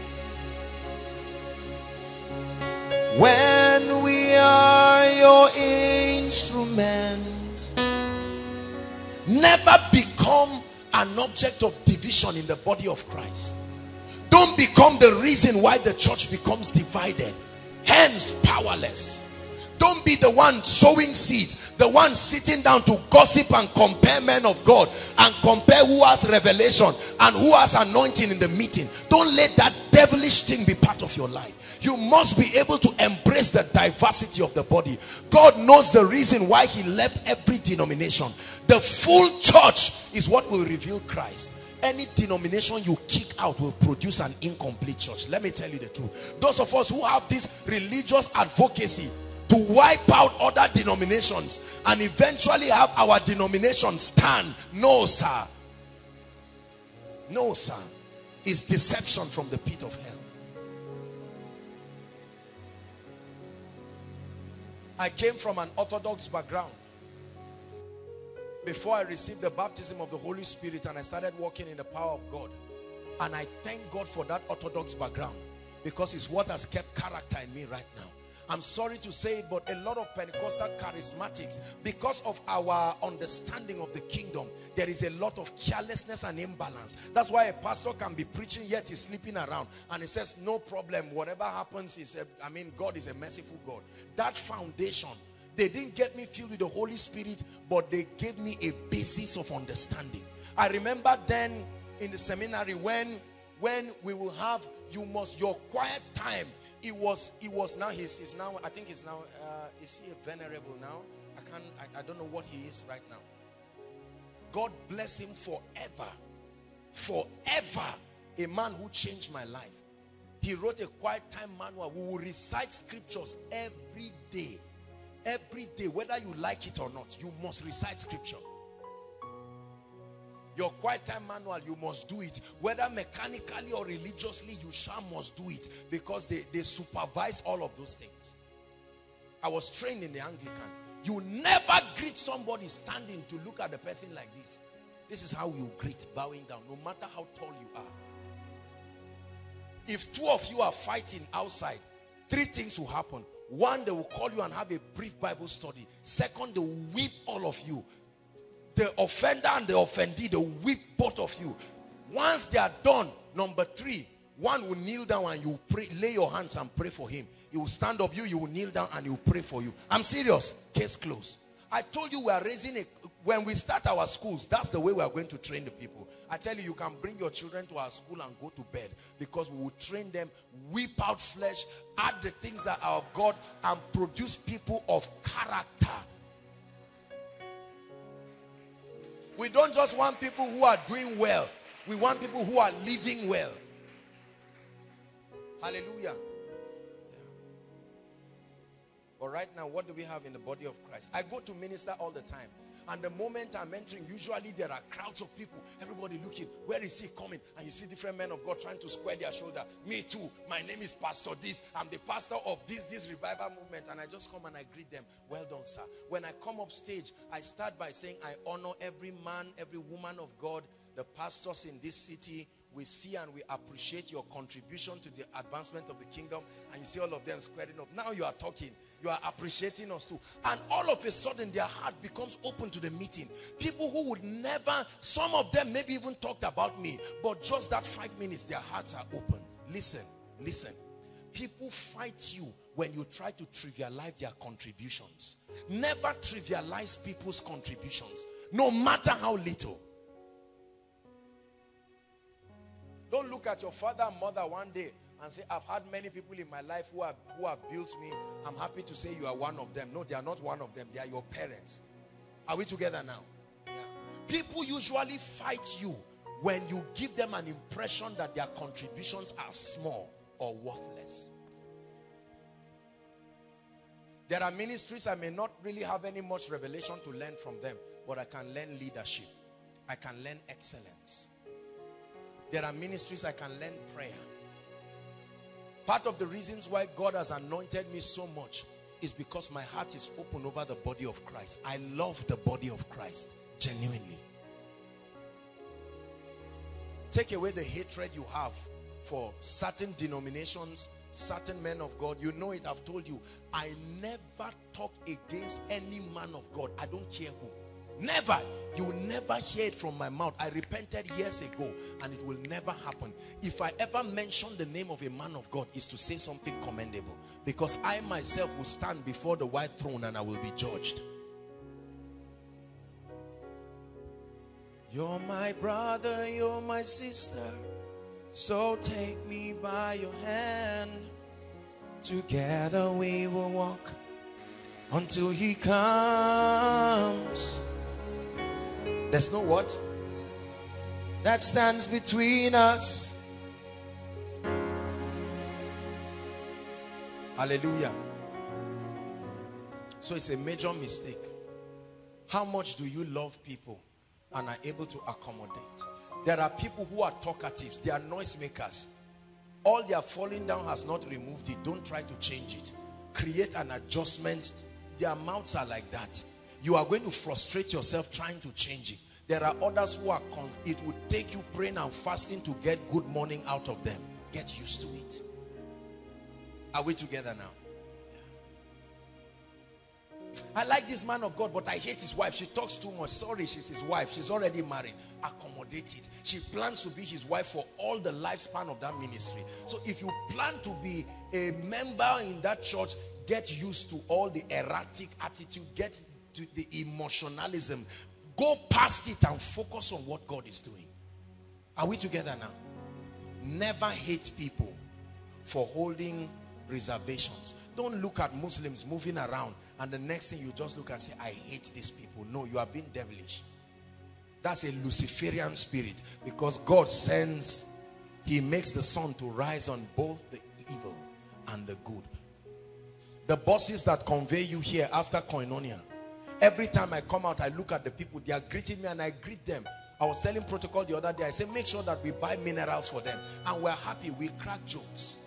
S2: When we are your instruments Never become an object of division in the body of Christ. Don't become the reason why the church becomes divided. Hence, powerless. Don't be the one sowing seeds, the one sitting down to gossip and compare men of God and compare who has revelation and who has anointing in the meeting. Don't let that devilish thing be part of your life. You must be able to embrace the diversity of the body. God knows the reason why he left every denomination. The full church is what will reveal Christ any denomination you kick out will produce an incomplete church. Let me tell you the truth. Those of us who have this religious advocacy to wipe out other denominations and eventually have our denomination stand. No, sir. No, sir. It's deception from the pit of hell. I came from an orthodox background. Before I received the baptism of the Holy Spirit and I started walking in the power of God. And I thank God for that orthodox background because it's what has kept character in me right now. I'm sorry to say it, but a lot of Pentecostal charismatics, because of our understanding of the kingdom, there is a lot of carelessness and imbalance. That's why a pastor can be preaching yet he's sleeping around and he says, no problem, whatever happens is, a, I mean, God is a merciful God. That foundation, they didn't get me filled with the Holy Spirit, but they gave me a basis of understanding. I remember then in the seminary when when we will have you must your quiet time it was it was now he's, he's now i think he's now uh is he a venerable now? I can't I, I don't know what he is right now. God bless him forever. Forever. A man who changed my life. He wrote a quiet time manual. We will recite scriptures every day. Every day whether you like it or not you must recite scripture your quiet time manual you must do it. Whether mechanically or religiously you shall must do it. Because they they supervise all of those things. I was trained in the anglican. You never greet somebody standing to look at the person like this. This is how you greet bowing down no matter how tall you are. If two of you are fighting outside three things will happen. One they will call you and have a brief bible study. Second they will whip all of you the offender and the offendee, they whip both of you. Once they are done, number three, one will kneel down and you pray, lay your hands and pray for him. He will stand up, you, you will kneel down and you pray for you. I'm serious. Case closed. I told you we are raising a, when we start our schools, that's the way we are going to train the people. I tell you, you can bring your children to our school and go to bed because we will train them, whip out flesh, add the things that are of God and produce people of character We don't just want people who are doing well. We want people who are living well. Hallelujah. But right now, what do we have in the body of Christ? I go to minister all the time. And the moment I'm entering, usually there are crowds of people, everybody looking, where is he coming? And you see different men of God trying to square their shoulder. Me too. My name is Pastor this. I'm the pastor of this, this revival movement. And I just come and I greet them. Well done, sir. When I come up stage, I start by saying I honor every man, every woman of God, the pastors in this city, we see and we appreciate your contribution to the advancement of the kingdom and you see all of them squaring up. Now you are talking. You are appreciating us too. And all of a sudden their heart becomes open to the meeting. People who would never some of them maybe even talked about me but just that five minutes their hearts are open. Listen listen. People fight you when you try to trivialize their contributions. Never trivialize people's contributions no matter how little Don't look at your father and mother one day and say, I've had many people in my life who have, who have built me. I'm happy to say you are one of them. No, they are not one of them. They are your parents. Are we together now? Yeah. People usually fight you when you give them an impression that their contributions are small or worthless. There are ministries I may not really have any much revelation to learn from them, but I can learn leadership. I can learn excellence. There are ministries I can learn prayer. Part of the reasons why God has anointed me so much is because my heart is open over the body of Christ. I love the body of Christ genuinely. Take away the hatred you have for certain denominations, certain men of God. You know it, I've told you. I never talk against any man of God. I don't care who. Never. You will never hear it from my mouth. I repented years ago and it will never happen. If I ever mention the name of a man of God is to say something commendable because I myself will stand before the white throne and I will be judged. You're my brother, you're my sister. So take me by your hand. Together we will walk until he comes. There's no what? That stands between us. Hallelujah. So it's a major mistake. How much do you love people and are able to accommodate? There are people who are talkatives. They are noisemakers. All their falling down has not removed it. Don't try to change it. Create an adjustment. Their mouths are like that you are going to frustrate yourself trying to change it there are others who are it would take you praying and fasting to get good morning out of them get used to it are we together now I like this man of God, but I hate his wife. She talks too much. Sorry, she's his wife. She's already married. Accommodate it. She plans to be his wife for all the lifespan of that ministry. So if you plan to be a member in that church, get used to all the erratic attitude, get to the emotionalism. Go past it and focus on what God is doing. Are we together now? Never hate people for holding reservations. Don't look at Muslims moving around and the next thing you just look and say, I hate these people. No, you are being devilish. That's a Luciferian spirit because God sends, he makes the sun to rise on both the evil and the good. The bosses that convey you here after koinonia, every time I come out, I look at the people, they are greeting me and I greet them. I was telling protocol the other day, I said, make sure that we buy minerals for them. And we're happy, we crack jokes.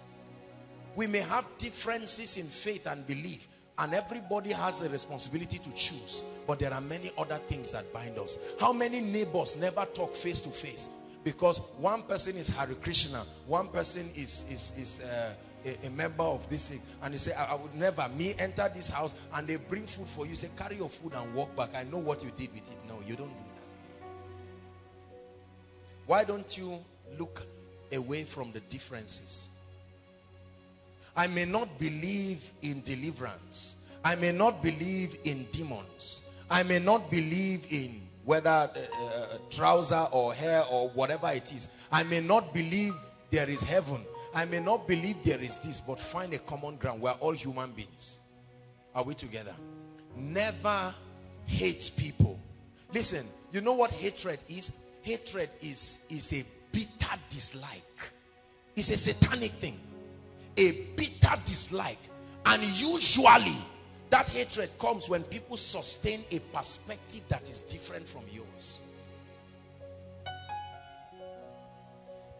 S2: We may have differences in faith and belief, and everybody has the responsibility to choose. But there are many other things that bind us. How many neighbors never talk face to face? Because one person is Hare Krishna, one person is, is, is uh, a, a, member of this thing. And you say, I, I, would never, me, enter this house and they bring food for you. Say, carry your food and walk back. I know what you did with it. No, you don't do that. Why don't you look away from the differences? I may not believe in deliverance. I may not believe in demons. I may not believe in whether uh, uh, trouser or hair or whatever it is. I may not believe there is heaven. I may not believe there is this, but find a common ground. We're all human beings. Are we together? Never hate people. Listen, you know what hatred is? Hatred is, is a bitter dislike. It's a satanic thing a bitter dislike and usually that hatred comes when people sustain a perspective that is different from yours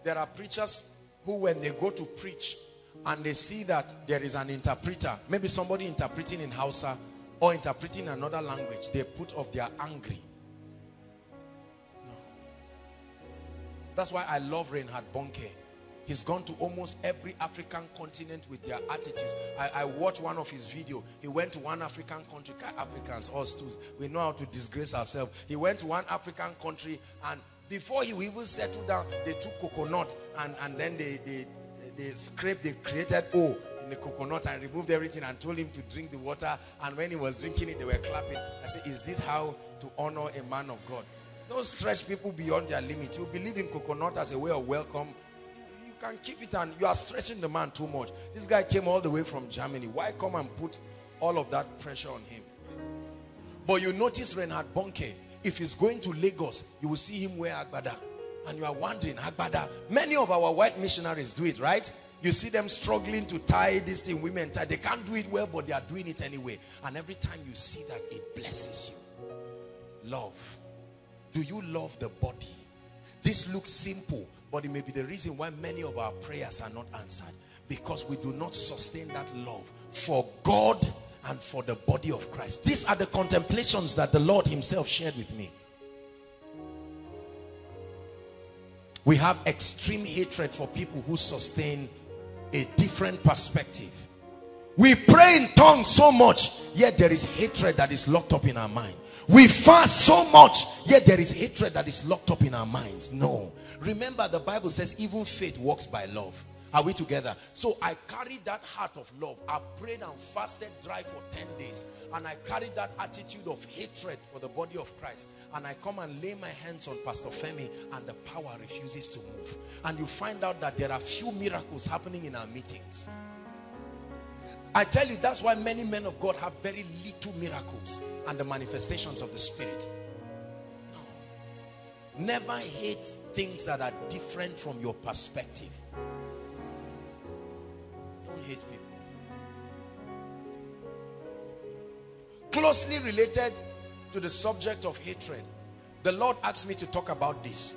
S2: there are preachers who when they go to preach and they see that there is an interpreter maybe somebody interpreting in Hausa or interpreting another language they put off their angry no. that's why I love Reinhard Bonnke He's gone to almost every African continent with their attitudes. I, I watched one of his video. He went to one African country. Africans, us too, we know how to disgrace ourselves. He went to one African country and before he even settled down, they took coconut and, and then they, they, they scraped, they created O in the coconut and removed everything and told him to drink the water. And when he was drinking it, they were clapping. I said, is this how to honor a man of God? Don't stretch people beyond their limit. You believe in coconut as a way of welcome You can keep it and you are stretching the man too much. This guy came all the way from Germany. Why come and put all of that pressure on him? But you notice Reinhard Bonnke, if he's going to Lagos, you will see him wear agbada. And you are wondering, agbada. Many of our white missionaries do it, right? You see them struggling to tie this thing, women tie. They can't do it well, but they are doing it anyway. And every time you see that, it blesses you. Love. Do you love the body? This looks simple, but it may be the reason why many of our prayers are not answered. Because we do not sustain that love for God and for the body of Christ. These are the contemplations that the Lord himself shared with me. We have extreme hatred for people who sustain a different perspective. We pray in tongues so much, yet there is hatred that is locked up in our mind. We fast so much, yet there is hatred that is locked up in our minds. No. Remember, the Bible says even faith works by love. Are we together? So I carried that heart of love. I prayed and fasted dry for 10 days. And I carried that attitude of hatred for the body of Christ. And I come and lay my hands on Pastor Femi and the power refuses to move. And you find out that there are few miracles happening in our meetings. I tell you, that's why many men of God have very little miracles and the manifestations of the Spirit. No. Never hate things that are different from your perspective. Hate people. Closely related to the subject of hatred, the Lord asked me to talk about this.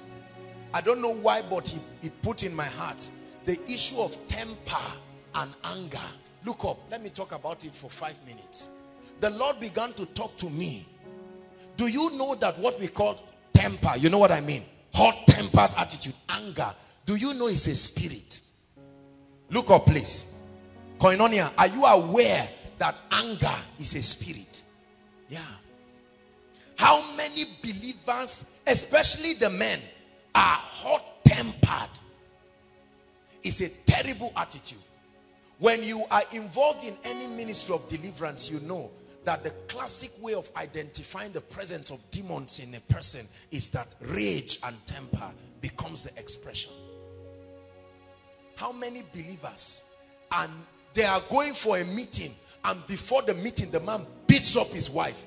S2: I don't know why, but he, he put in my heart the issue of temper and anger Look up. Let me talk about it for five minutes. The Lord began to talk to me. Do you know that what we call temper, you know what I mean? Hot-tempered attitude, anger. Do you know it's a spirit? Look up, please. Koinonia, are you aware that anger is a spirit? Yeah. How many believers, especially the men, are hot-tempered? It's a terrible attitude. When you are involved in any ministry of deliverance, you know that the classic way of identifying the presence of demons in a person is that rage and temper becomes the expression. How many believers and they are going for a meeting and before the meeting the man beats up his wife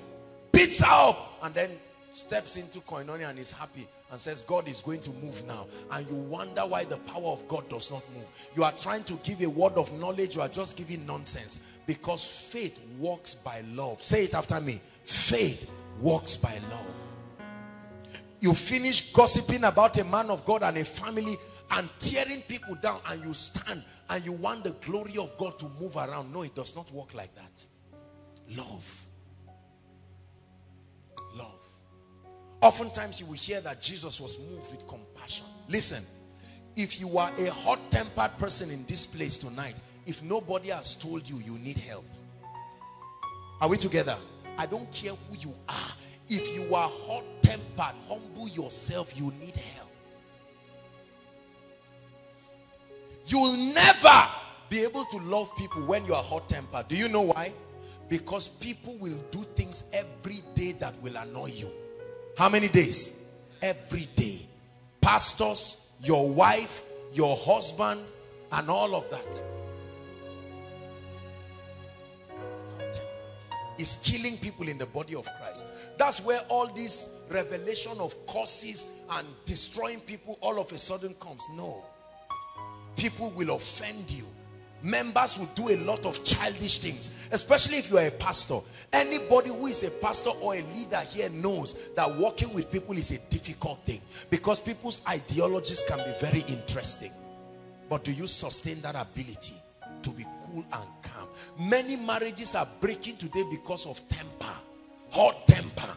S2: beats her up and then steps into koinonia and is happy and says God is going to move now. And you wonder why the power of God does not move. You are trying to give a word of knowledge. You are just giving nonsense. Because faith works by love. Say it after me. Faith works by love. You finish gossiping about a man of God and a family and tearing people down and you stand and you want the glory of God to move around no it does not work like that love Love. Oftentimes you will hear that Jesus was moved with compassion. Listen, if you are a hot-tempered person in this place tonight, if nobody has told you you need help, are we together? I don't care who you are. If you are hot-tempered, humble yourself, you need help. You'll never be able to love people when you are hot-tempered. Do you know why? Because people will do things every day that will annoy you. How many days? Every day. Pastors, your wife, your husband, and all of that. Is killing people in the body of Christ. That's where all this revelation of causes and destroying people all of a sudden comes. No. People will offend you. Members will do a lot of childish things especially if you are a pastor. Anybody who is a pastor or a leader here knows that working with people is a difficult thing because people's ideologies can be very interesting. But do you sustain that ability to be cool and calm? Many marriages are breaking today because of temper hot temper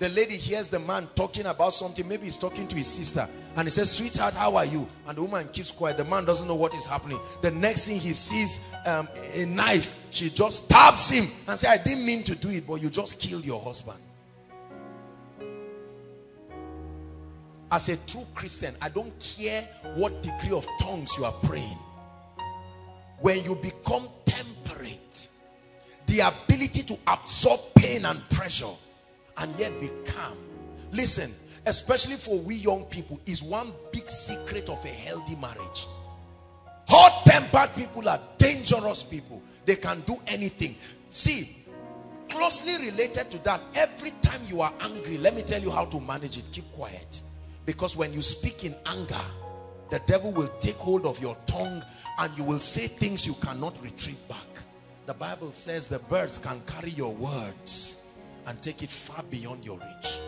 S2: the lady hears the man talking about something maybe he's talking to his sister and he says sweetheart how are you? And the woman keeps quiet. The man doesn't know what is happening. The next thing he sees um, a knife. She just stabs him and says i didn't mean to do it but you just killed your husband. As a true christian i don't care what degree of tongues you are praying. When you become temperate the ability to absorb pain and pressure and yet be calm. Listen, especially for we young people, is one big secret of a healthy marriage. Hot-tempered people are dangerous people. They can do anything. See, closely related to that, every time you are angry, let me tell you how to manage it. Keep quiet. Because when you speak in anger, the devil will take hold of your tongue and you will say things you cannot retrieve back. The Bible says the birds can carry your words and take it far beyond your reach.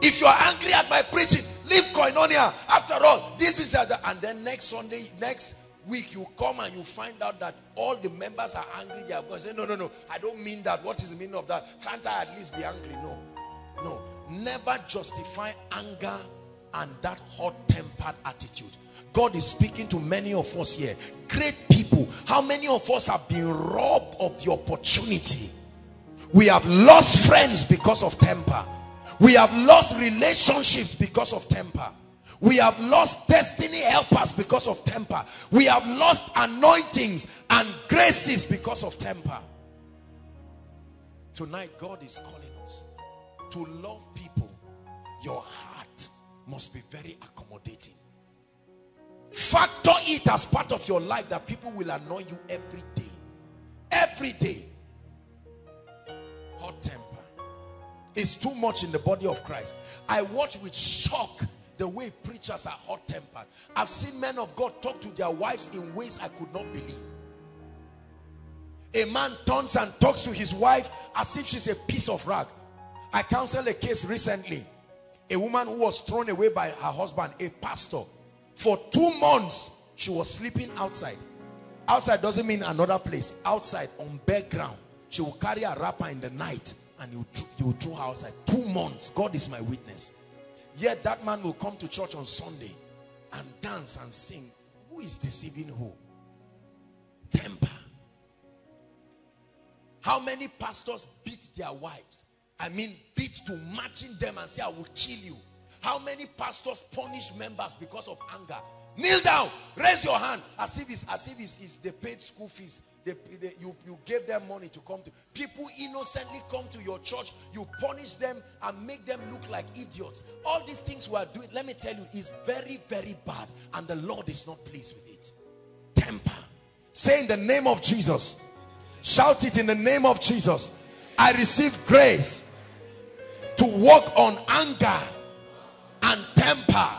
S2: If you are angry at my preaching, leave koinonia. After all, this is the, and then next Sunday, next week, you come and you find out that all the members are angry. They are going to say, No, no, no, I don't mean that. What is the meaning of that? Can't I at least be angry? No, no. Never justify anger and that hot-tempered attitude. God is speaking to many of us here. Great people. How many of us have been robbed of the opportunity? We have lost friends because of temper. We have lost relationships because of temper. We have lost destiny helpers because of temper. We have lost anointings and graces because of temper. Tonight, God is calling us to love people. Your must be very accommodating. Factor it as part of your life that people will annoy you every day. Every day. Hot temper. is too much in the body of Christ. I watch with shock the way preachers are hot tempered. I've seen men of God talk to their wives in ways I could not believe. A man turns and talks to his wife as if she's a piece of rag. I counseled a case recently. A woman who was thrown away by her husband, a pastor. For two months, she was sleeping outside. Outside doesn't mean another place. Outside, on background. She will carry a wrapper in the night and you, you throw her outside. Two months. God is my witness. Yet that man will come to church on Sunday and dance and sing. Who is deceiving who? Temper. How many pastors beat their wives? I mean, beat to matching them and say, I will kill you. How many pastors punish members because of anger? Kneel down, raise your hand, as if it's as if it's, it's they paid school fees. They, they, you, you gave them money to come to. People innocently come to your church. You punish them and make them look like idiots. All these things we are doing, let me tell you, is very, very bad. And the Lord is not pleased with it. Temper. Say in the name of Jesus. Shout it in the name of Jesus. I receive grace to walk on anger and temper.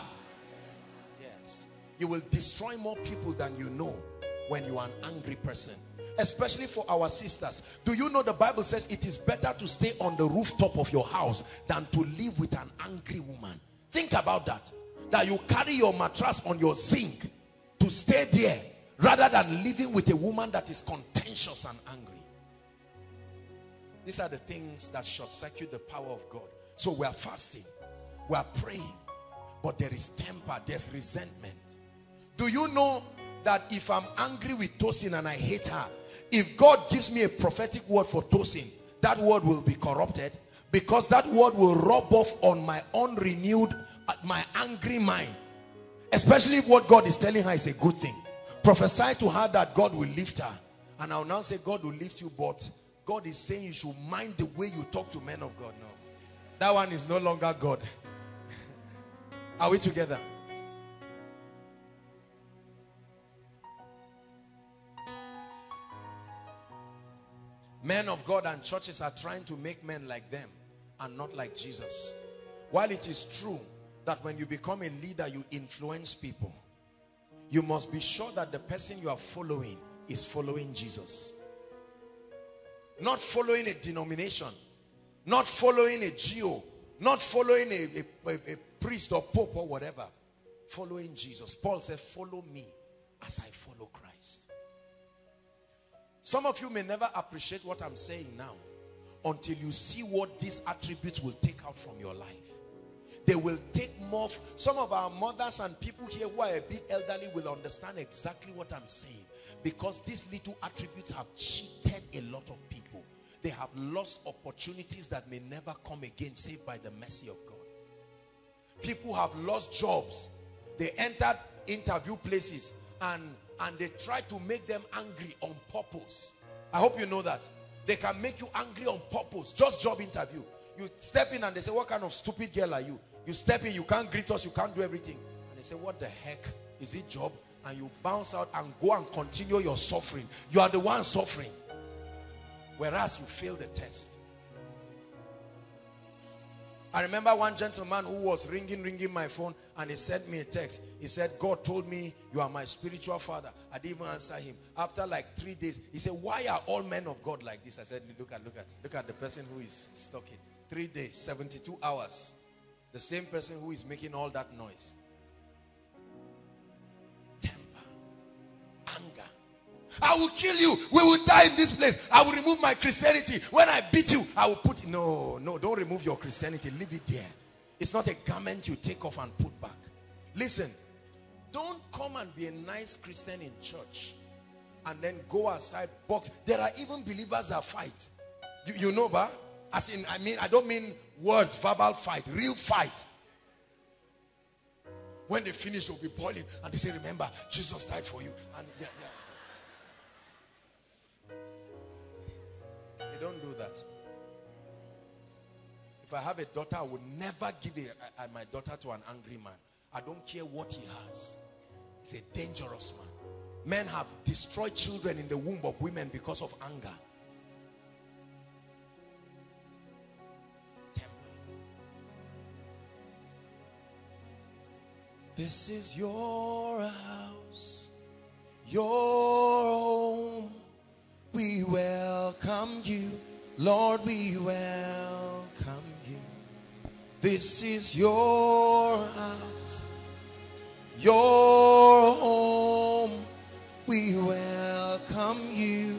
S2: Yes. You will destroy more people than you know when you are an angry person especially for our sisters. Do you know the Bible says it is better to stay on the rooftop of your house than to live with an angry woman? Think about that. That you carry your mattress on your zinc to stay there rather than living with a woman that is contentious and angry. These are the things that short circuit the power of God. So we are fasting, we are praying, but there is temper, there's resentment. Do you know that if I'm angry with Tosin and I hate her, if God gives me a prophetic word for Tosin, that word will be corrupted because that word will rub off on my unrenewed, my angry mind. Especially if what God is telling her is a good thing. Prophesy to her that God will lift her. And I'll now say God will lift you, but God is saying you should mind the way you talk to men of God. No. That one is no longer God. Are we together? Men of God and churches are trying to make men like them and not like Jesus. While it is true that when you become a leader, you influence people, you must be sure that the person you are following is following Jesus. Not following a denomination, not following a G.O., not following a, a, a, priest or pope or whatever. Following Jesus. Paul said, follow me as I follow Christ. Some of you may never appreciate what I'm saying now until you see what these attributes will take out from your life. They will take more. Some of our mothers and people here who are a bit elderly will understand exactly what I'm saying because these little attributes have cheated a lot of people. They have lost opportunities that may never come again save by the mercy of God. People have lost jobs. They entered interview places and and they try to make them angry on purpose. I hope you know that. They can make you angry on purpose. Just job interview. You step in and they say, what kind of stupid girl are you? You step in, you can't greet us, you can't do everything. And they say, what the heck? Is it job? And you bounce out and go and continue your suffering. You are the one suffering. Whereas you fail the test. I remember one gentleman who was ringing, ringing my phone and he sent me a text. He said, God told me you are my spiritual father. I didn't even answer him. After like three days, he said, why are all men of God like this? I said, look at, look at, look at the person who is stalking. Three days, 72 hours. The same person who is making all that noise. Temper, anger, I will kill you. We will die in this place. I will remove my Christianity. When I beat you, I will put... No, no, don't remove your Christianity. Leave it there. It's not a garment you take off and put back. Listen, don't come and be a nice Christian in church and then go outside, box. There are even believers that fight. You, you know, but as in, I mean, I don't mean words, verbal fight, real fight. When they finish, they'll be boiling and they say, remember, Jesus died for you. And. They don't do that. If I have a daughter, I would never give a, a, my daughter to an angry man. I don't care what he has. He's a dangerous man. Men have destroyed children in the womb of women because of anger. This is your house, your home. We welcome you, Lord, we welcome you. This is your house, your home. We welcome you.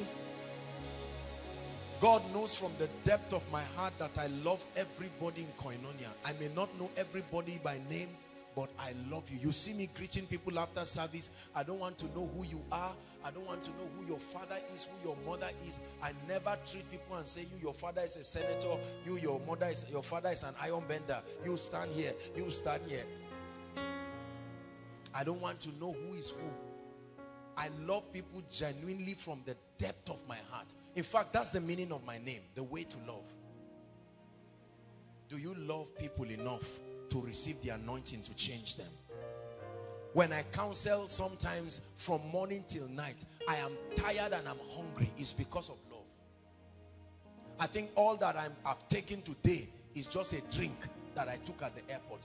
S2: God knows from the depth of my heart that I love everybody in Koinonia. I may not know everybody by name, but I love you. You see me greeting people after service. I don't want to know who you are. I don't want to know who your father is, who your mother is. I never treat people and say, you, your father is a senator. You, your mother is, your father is an iron bender. You stand here. You stand here. I don't want to know who is who. I love people genuinely from the depth of my heart. In fact, that's the meaning of my name, the way to love. Do you love people enough to receive the anointing to change them? When I counsel sometimes from morning till night, I am tired and I'm hungry. It's because of love. I think all that i have taken today is just a drink that I took at the airport.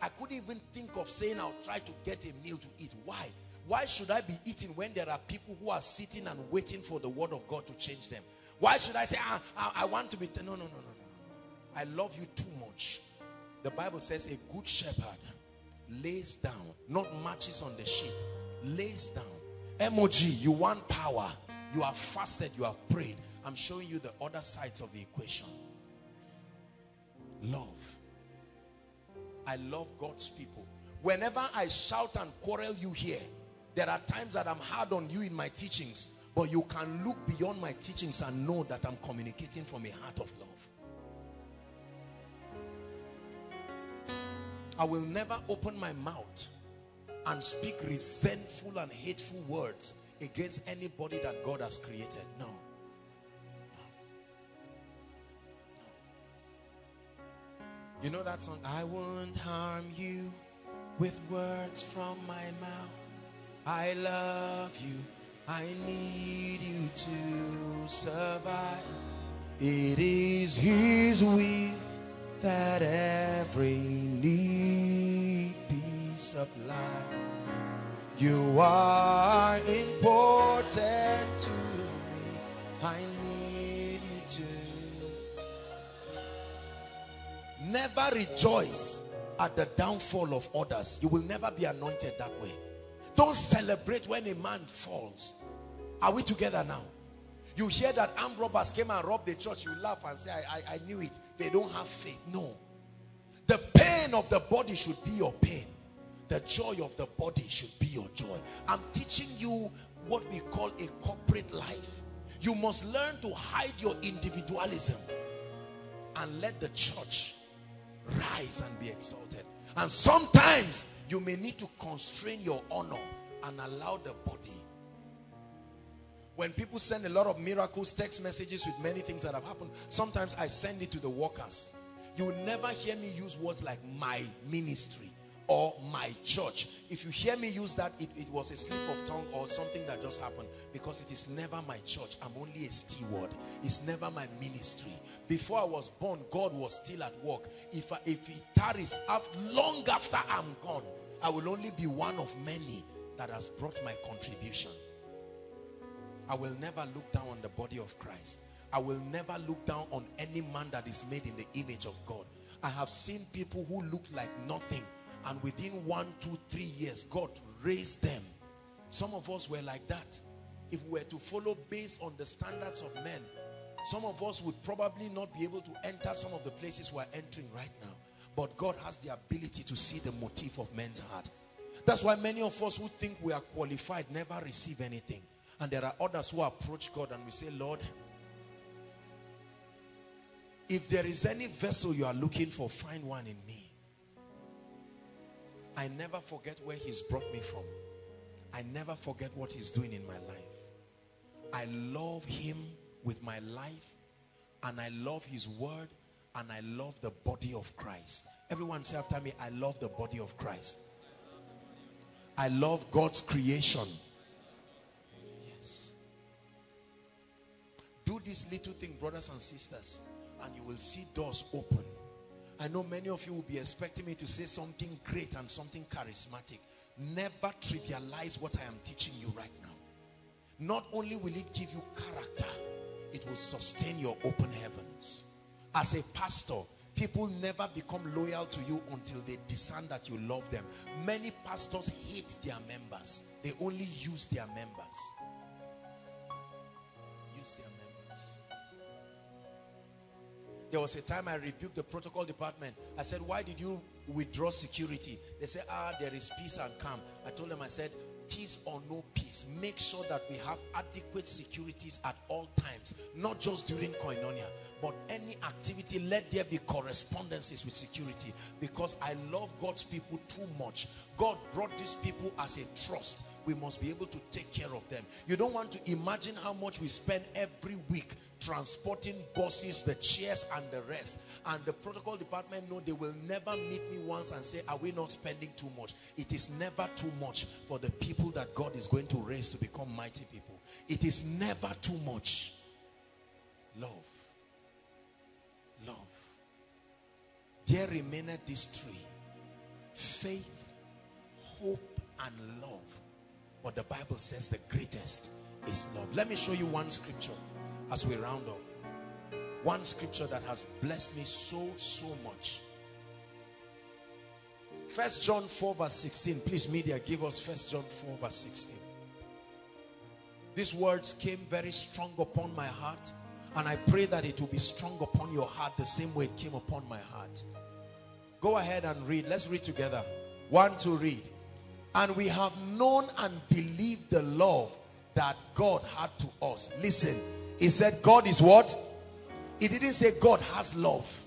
S2: I couldn't even think of saying I'll try to get a meal to eat. Why? Why should I be eating when there are people who are sitting and waiting for the word of God to change them? Why should I say, ah, I, I want to be... No, no, no, no, no. I love you too much. The Bible says a good shepherd lays down, not marches on the sheep, lays down. Emoji, you want power. You have fasted, you have prayed. I'm showing you the other sides of the equation. Love. I love God's people. Whenever I shout and quarrel you here, there are times that I'm hard on you in my teachings, but you can look beyond my teachings and know that I'm communicating from a heart of love. I will never open my mouth and speak resentful and hateful words against anybody that God has created. No. no. no. You know that song? I won't harm you with words from my mouth. I love you. I need you to survive. It is his will that every need be supplied. You are important to me. I need you to. Never rejoice at the downfall of others. You will never be anointed that way. Don't celebrate when a man falls. Are we together now? You hear that armed robbers came and robbed the church. You laugh and say, I, I, I knew it. They don't have faith. No. The pain of the body should be your pain. The joy of the body should be your joy. I'm teaching you what we call a corporate life. You must learn to hide your individualism and let the church rise and be exalted. And sometimes you may need to constrain your honor and allow the body when people send a lot of miracles, text messages with many things that have happened, sometimes I send it to the workers. You will never hear me use words like my ministry or my church. If you hear me use that, it, it was a slip of tongue or something that just happened because it is never my church. I'm only a steward. It's never my ministry. Before I was born, God was still at work. If, I, if he tarries long after I'm gone, I will only be one of many that has brought my contribution. I will never look down on the body of Christ. I will never look down on any man that is made in the image of God. I have seen people who look like nothing and within one, two, three years, God raised them. Some of us were like that. If we were to follow based on the standards of men, some of us would probably not be able to enter some of the places we're entering right now. But God has the ability to see the motive of men's heart. That's why many of us who think we are qualified never receive anything. And there are others who approach God and we say, Lord, if there is any vessel you are looking for, find one in me. I never forget where he's brought me from. I never forget what he's doing in my life. I love him with my life and I love his word and I love the body of Christ. Everyone say after me, I love the body of Christ. I love God's creation. Do this little thing, brothers and sisters, and you will see doors open. I know many of you will be expecting me to say something great and something charismatic. Never trivialize what I am teaching you right now. Not only will it give you character, it will sustain your open heavens. As a pastor, people never become loyal to you until they discern that you love them. Many pastors hate their members. They only use their members. There was a time I rebuked the protocol department. I said, why did you withdraw security? They said, ah, there is peace and calm. I told them, I said, peace or no peace, make sure that we have adequate securities at all times, not just during koinonia, but any activity, let there be correspondences with security because I love God's people too much. God brought these people as a trust. We must be able to take care of them. You don't want to imagine how much we spend every week transporting buses, the chairs and the rest. And the protocol department know they will never meet me once and say, are we not spending too much? It is never too much for the people that God is going to raise to become mighty people. It is never too much. Love. Love. There remaineth these three. Faith, hope, and love. But the Bible says the greatest is love. Let me show you one scripture as we round up. One scripture that has blessed me so, so much. First John 4 verse 16. Please media, give us First John 4 verse 16. These words came very strong upon my heart. And I pray that it will be strong upon your heart the same way it came upon my heart. Go ahead and read. Let's read together. One to read. And we have known and believed the love that God had to us. Listen, he said God is what? He didn't say God has love.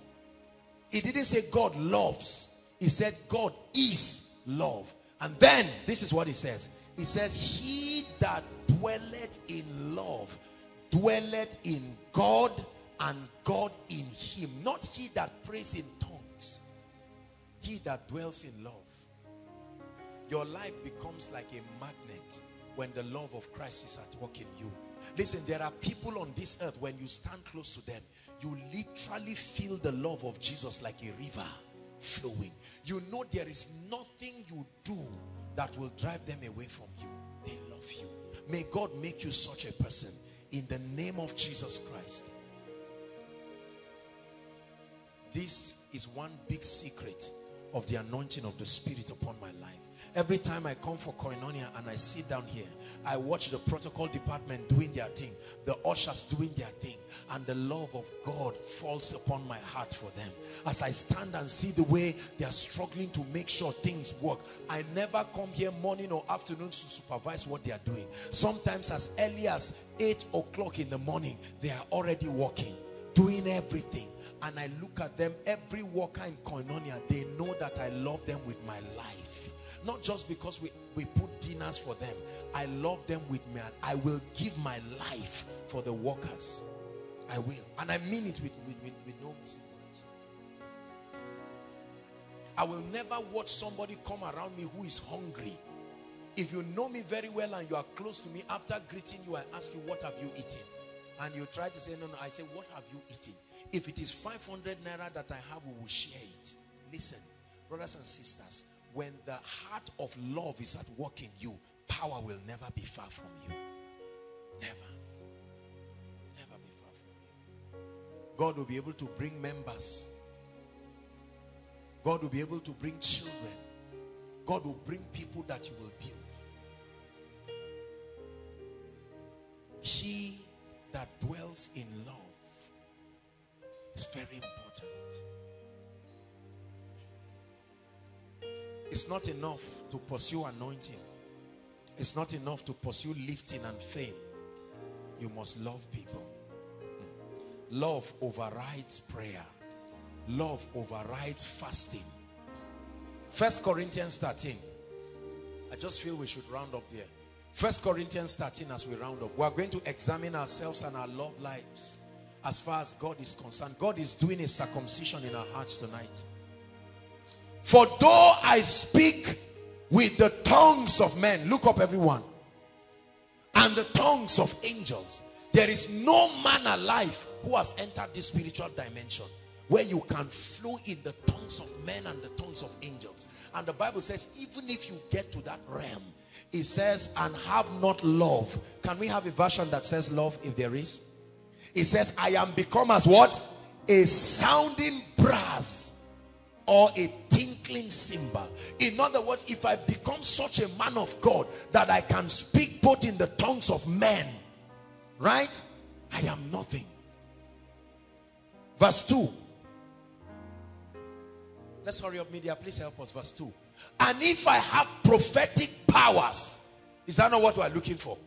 S2: He didn't say God loves. He said God is love. And then, this is what he says. He says, he that dwelleth in love, dwelleth in God and God in him. Not he that prays in tongues. He that dwells in love. Your life becomes like a magnet when the love of Christ is at work in you. Listen, there are people on this earth, when you stand close to them, you literally feel the love of Jesus like a river flowing. You know there is nothing you do that will drive them away from you. They love you. May God make you such a person in the name of Jesus Christ. This is one big secret of the anointing of the Spirit upon my life. Every time I come for koinonia and I sit down here, I watch the protocol department doing their thing, the ushers doing their thing, and the love of God falls upon my heart for them. As I stand and see the way they are struggling to make sure things work, I never come here morning or afternoon to supervise what they are doing. Sometimes as early as 8 o'clock in the morning, they are already working doing everything and I look at them every worker in koinonia they know that I love them with my life not just because we, we put dinners for them. I love them with me. I will give my life for the workers. I will. And I mean it with, with, with, with no missing words. I will never watch somebody come around me who is hungry. If you know me very well and you are close to me, after greeting you, I ask you, what have you eaten? And you try to say, no, no. I say, what have you eaten? If it is 500 naira that I have, we will share it. Listen, brothers and sisters, when the heart of love is at work in you, power will never be far from you. Never. Never be far from you. God will be able to bring members. God will be able to bring children. God will bring people that you will build. He that dwells in love is very important. It's not enough to pursue anointing. It's not enough to pursue lifting and fame. You must love people. Hmm. Love overrides prayer. Love overrides fasting. First Corinthians 13. I just feel we should round up there. First Corinthians 13 as we round up. We are going to examine ourselves and our love lives as far as God is concerned. God is doing a circumcision in our hearts tonight. For though I speak with the tongues of men, look up everyone, and the tongues of angels, there is no man alive who has entered this spiritual dimension where you can flow in the tongues of men and the tongues of angels. And the Bible says, even if you get to that realm, it says, and have not love. Can we have a version that says love if there is? It says, I am become as what? A sounding brass or a tinkling cymbal. In other words, if I become such a man of God that I can speak both in the tongues of men, right? I am nothing. Verse 2. Let's hurry up, media. Please help us. Verse 2. And if I have prophetic powers, is that not what we are looking for?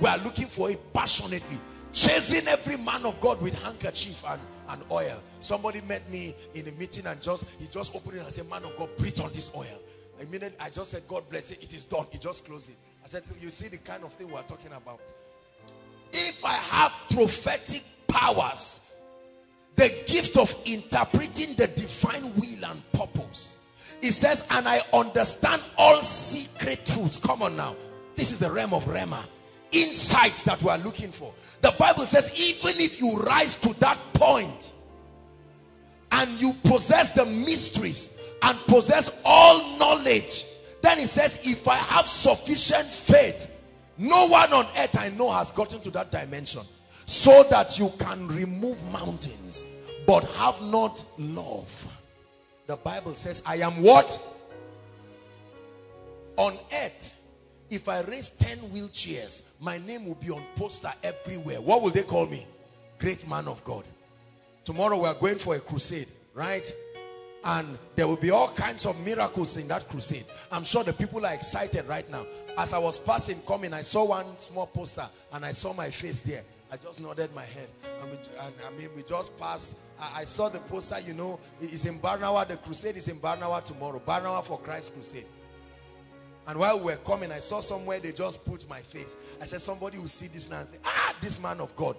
S2: We are looking for it passionately. Chasing every man of God with handkerchief and, and oil. Somebody met me in a meeting and just he just opened it and said, Man of God, breathe on this oil. I mean, I just said, God bless it. It is done. He just closed it. I said, You see the kind of thing we're talking about. If I have prophetic powers, the gift of interpreting the divine will and purpose. He says, and I understand all secret truths. Come on now. This is the realm of Rhema. Insights that we are looking for. The Bible says, even if you rise to that point and you possess the mysteries and possess all knowledge, then it says, if I have sufficient faith, no one on earth I know has gotten to that dimension so that you can remove mountains but have not love. The bible says i am what? On earth if i raise 10 wheelchairs my name will be on poster everywhere what will they call me great man of god tomorrow we are going for a crusade right and there will be all kinds of miracles in that crusade i'm sure the people are excited right now as i was passing coming i saw one small poster and i saw my face there I just nodded my head. And, we, and I mean, we just passed. I, I, saw the poster, you know, it's in Barnawa. The crusade is in Barnawa tomorrow. Barnawa for Christ crusade. And while we were coming, I saw somewhere they just put my face. I said, somebody will see this now and say, ah, this man of God.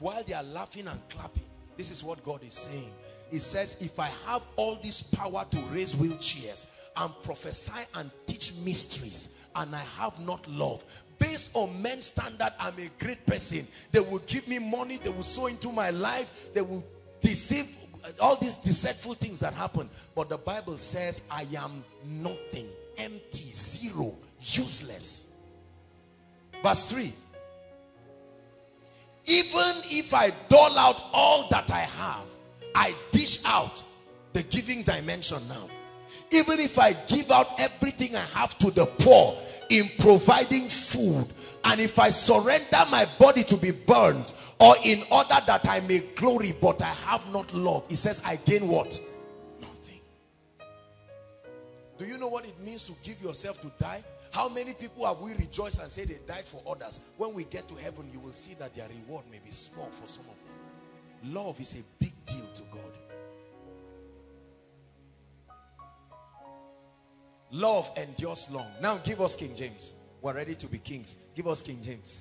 S2: While they are laughing and clapping, this is what God is saying. He says, if I have all this power to raise wheelchairs and prophesy and teach mysteries, and I have not love, based on men's standard, I'm a great person. They will give me money, they will sow into my life, they will deceive all these deceitful things that happen. But the Bible says, I am nothing, empty, zero, useless. Verse 3 Even if I dole out all that I have, I dish out the giving dimension now. Even if I give out everything I have to the poor in providing food, and if I surrender my body to be burned, or in order that I may glory, but I have not love, he says, I gain what? Do you know what it means to give yourself to die? How many people have we rejoiced and said they died for others? When we get to heaven, you will see that their reward may be small for some of them. Love is a big deal to God. Love endures long. Now give us King James. We're ready to be kings. Give us King James.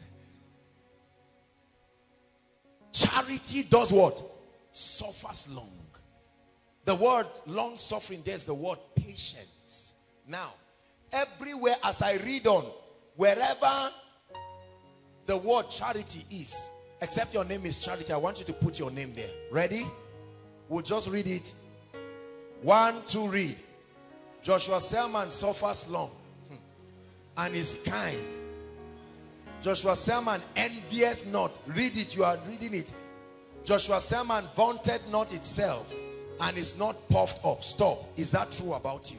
S2: Charity does what? Suffers long. The word long suffering, there's the word patience. Now, everywhere as I read on, wherever the word charity is, Except your name is Charity. I want you to put your name there. Ready? We'll just read it. One, two, read. Joshua Selman suffers long hmm, and is kind. Joshua Selman envious not. Read it. You are reading it. Joshua Selman vaunted not itself and is not puffed up. Stop. Is that true about you?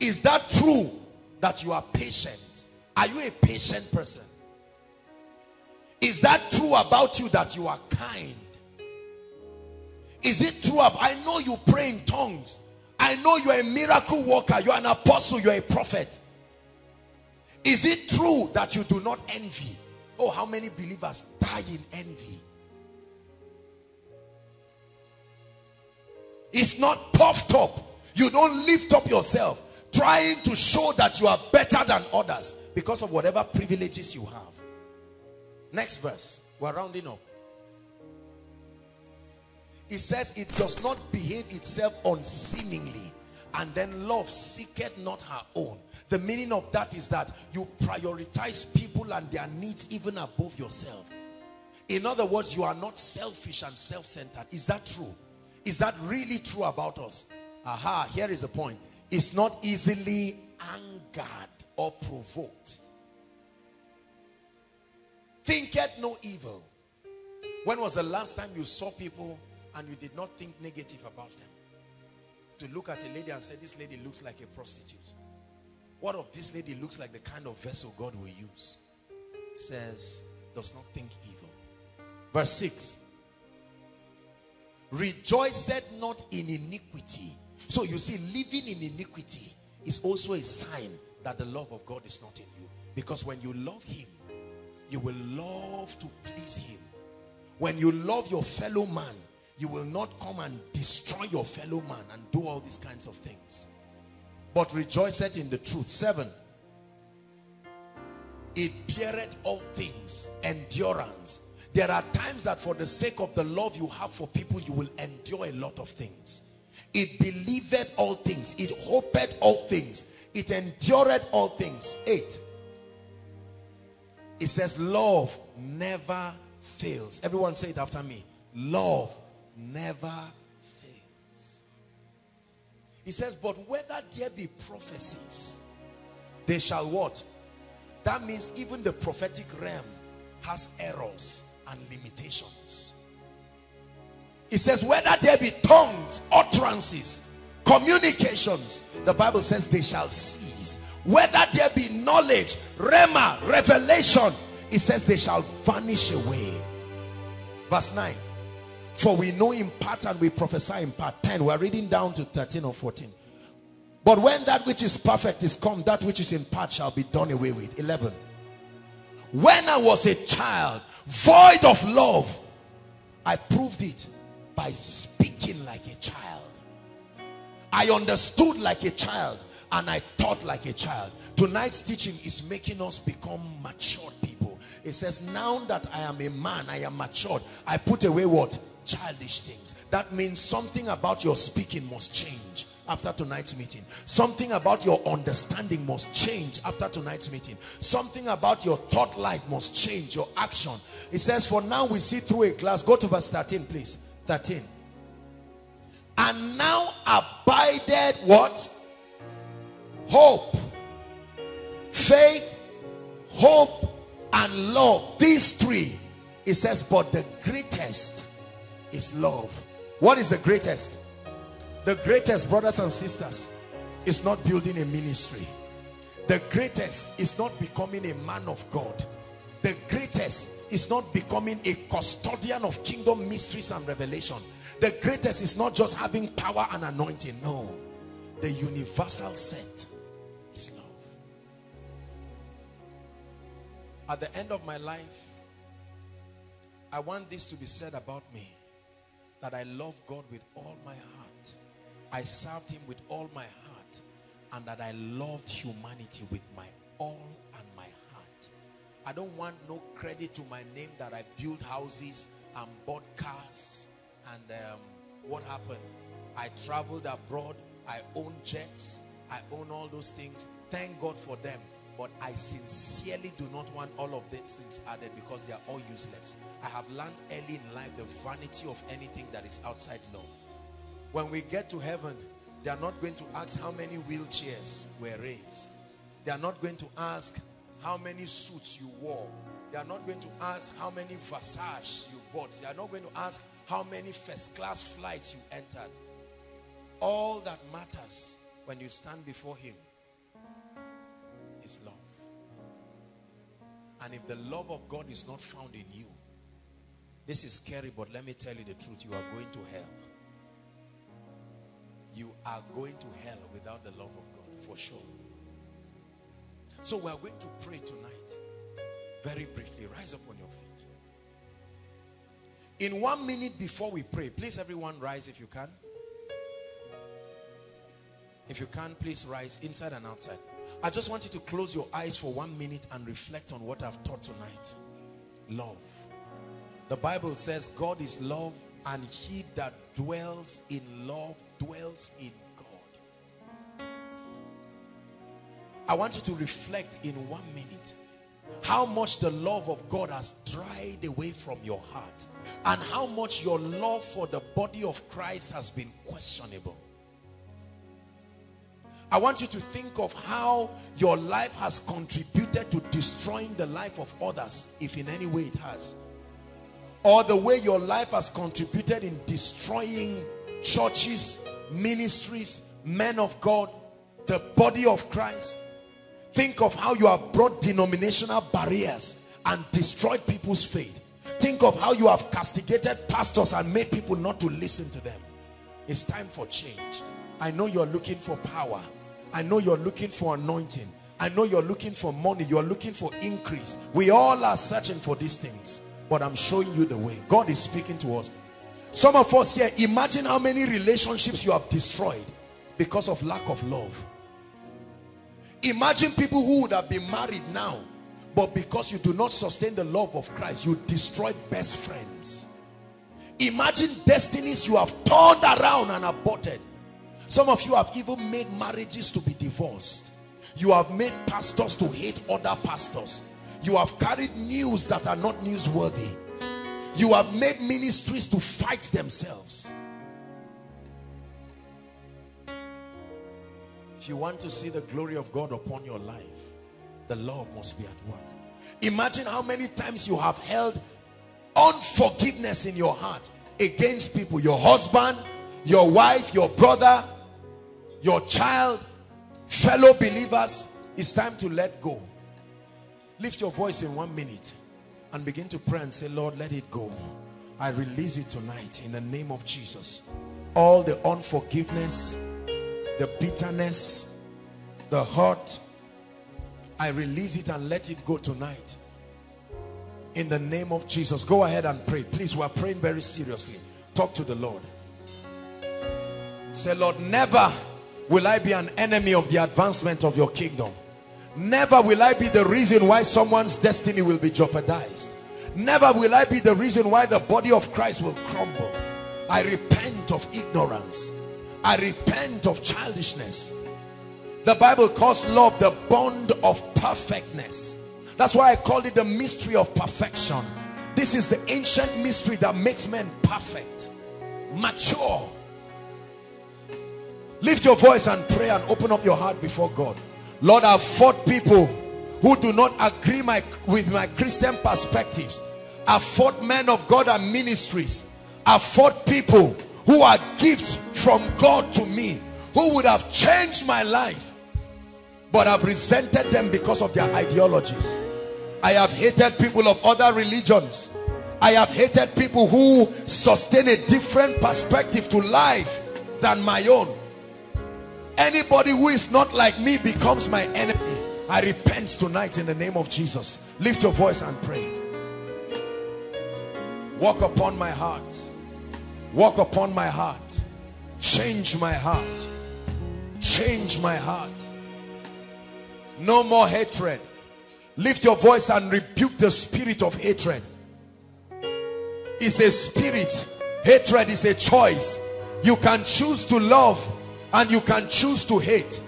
S2: Is that true that you are patient? Are you a patient person? Is that true about you that you are kind? Is it true? I know you pray in tongues. I know you're a miracle worker. You're an apostle. You're a prophet. Is it true that you do not envy? Oh, how many believers die in envy? It's not puffed up. You don't lift up yourself trying to show that you are better than others because of whatever privileges you have. Next verse. We're rounding up. It says it does not behave itself unseemingly and then love seeketh not her own. The meaning of that is that you prioritize people and their needs even above yourself. In other words, you are not selfish and self-centered. Is that true? Is that really true about us? Aha, here is the point. It's not easily angered or provoked thinketh no evil. When was the last time you saw people and you did not think negative about them? To look at a lady and say, this lady looks like a prostitute. What of this lady looks like the kind of vessel God will use? Says, does not think evil. Verse 6. rejoiceth not in iniquity. So you see, living in iniquity is also a sign that the love of God is not in you. Because when you love him, you will love to please him. When you love your fellow man, you will not come and destroy your fellow man and do all these kinds of things. But rejoiceth in the truth. Seven. It beareth all things, endurance. There are times that for the sake of the love you have for people, you will endure a lot of things. It believeth all things. It hopeth all things. It endureth all things. Eight. It says love never fails. Everyone say it after me. Love never fails. He says, but whether there be prophecies, they shall what? That means even the prophetic realm has errors and limitations. It says, whether there be tongues, utterances, communications, the Bible says they shall cease. Whether there be knowledge, rhema, revelation, it says they shall vanish away. Verse 9. For we know in part and we prophesy in part. 10. We're reading down to 13 or 14. But when that which is perfect is come, that which is in part shall be done away with. 11. When I was a child, void of love, I proved it by speaking like a child. I understood like a child and I taught like a child. Tonight's teaching is making us become matured people. It says, now that I am a man, I am matured. I put away what? Childish things. That means something about your speaking must change after tonight's meeting. Something about your understanding must change after tonight's meeting. Something about your thought life must change, your action. It says, for now we see through a glass. Go to verse 13, please. 13. And now abided what? Hope, faith, hope, and love. These three. It says, but the greatest is love. What is the greatest? The greatest, brothers and sisters, is not building a ministry. The greatest is not becoming a man of God. The greatest is not becoming a custodian of kingdom mysteries and revelation. The greatest is not just having power and anointing. No. The universal set is love. At the end of my life, I want this to be said about me. That I love God with all my heart. I served him with all my heart. And that I loved humanity with my all. I don't want no credit to my name that I built houses and bought cars and um, what happened? I traveled abroad. I own jets. I own all those things. Thank God for them. But I sincerely do not want all of these things added because they are all useless. I have learned early in life the vanity of anything that is outside love. When we get to heaven, they are not going to ask how many wheelchairs were raised. They are not going to ask how many suits you wore. They are not going to ask how many Versace you bought. They are not going to ask how many first class flights you entered. All that matters when you stand before him is love. And if the love of God is not found in you, this is scary, but let me tell you the truth. You are going to hell. You are going to hell without the love of God, for sure. So we are going to pray tonight. Very briefly, rise up on your feet. In one minute before we pray, please everyone rise if you can. If you can, please rise inside and outside. I just want you to close your eyes for one minute and reflect on what I've taught tonight. Love. The Bible says God is love and he that dwells in love dwells in I want you to reflect in one minute how much the love of God has dried away from your heart and how much your love for the body of Christ has been questionable. I want you to think of how your life has contributed to destroying the life of others, if in any way it has. Or the way your life has contributed in destroying churches, ministries, men of God, the body of Christ. Think of how you have brought denominational barriers and destroyed people's faith. Think of how you have castigated pastors and made people not to listen to them. It's time for change. I know you're looking for power. I know you're looking for anointing. I know you're looking for money. You're looking for increase. We all are searching for these things. But I'm showing you the way. God is speaking to us. Some of us here, imagine how many relationships you have destroyed because of lack of love. Imagine people who would have been married now, but because you do not sustain the love of Christ, you destroyed best friends. Imagine destinies you have turned around and aborted. Some of you have even made marriages to be divorced. You have made pastors to hate other pastors. You have carried news that are not newsworthy. You have made ministries to fight themselves. If you want to see the glory of God upon your life, the love must be at work. Imagine how many times you have held unforgiveness in your heart against people, your husband, your wife, your brother, your child, fellow believers. It's time to let go. Lift your voice in one minute and begin to pray and say, Lord, let it go. I release it tonight in the name of Jesus. All the unforgiveness, the bitterness, the hurt, I release it and let it go tonight. In the name of Jesus. Go ahead and pray. Please, we're praying very seriously. Talk to the Lord. Say, Lord, never will I be an enemy of the advancement of your kingdom. Never will I be the reason why someone's destiny will be jeopardized. Never will I be the reason why the body of Christ will crumble. I repent of ignorance. I repent of childishness. The Bible calls love the bond of perfectness. That's why I call it the mystery of perfection. This is the ancient mystery that makes men perfect, mature. Lift your voice and pray and open up your heart before God. Lord, I've fought people who do not agree my, with my Christian perspectives. I've fought men of God and ministries. I've fought people who are gifts from God to me, who would have changed my life. But I've resented them because of their ideologies. I have hated people of other religions. I have hated people who sustain a different perspective to life than my own. Anybody who is not like me becomes my enemy. I repent tonight in the name of Jesus. Lift your voice and pray. Walk upon my heart. Walk upon my heart. Change my heart. Change my heart. No more hatred. Lift your voice and rebuke the spirit of hatred. It's a spirit. Hatred is a choice. You can choose to love and you can choose to hate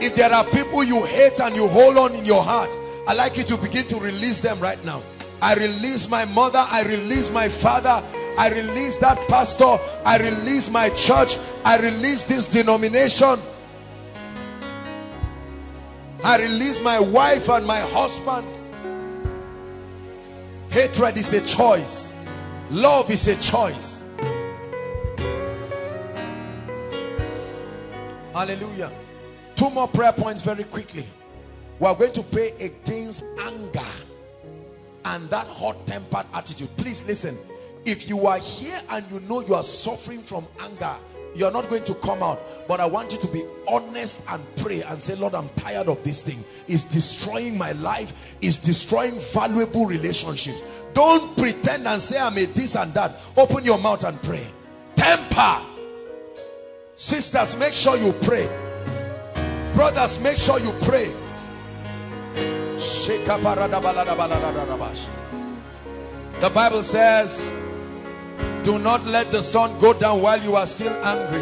S2: if there are people you hate and you hold on in your heart i like you to begin to release them right now i release my mother i release my father i release that pastor i release my church i release this denomination i release my wife and my husband hatred is a choice love is a choice Hallelujah. Two more prayer points very quickly. We are going to pray against anger and that hot-tempered attitude. Please listen. If you are here and you know you are suffering from anger, you're not going to come out. But I want you to be honest and pray and say, Lord, I'm tired of this thing. It's destroying my life. It's destroying valuable relationships. Don't pretend and say I'm a this and that. Open your mouth and pray. Temper Sisters, make sure you pray. Brothers, make sure you pray. The Bible says, do not let the sun go down while you are still angry.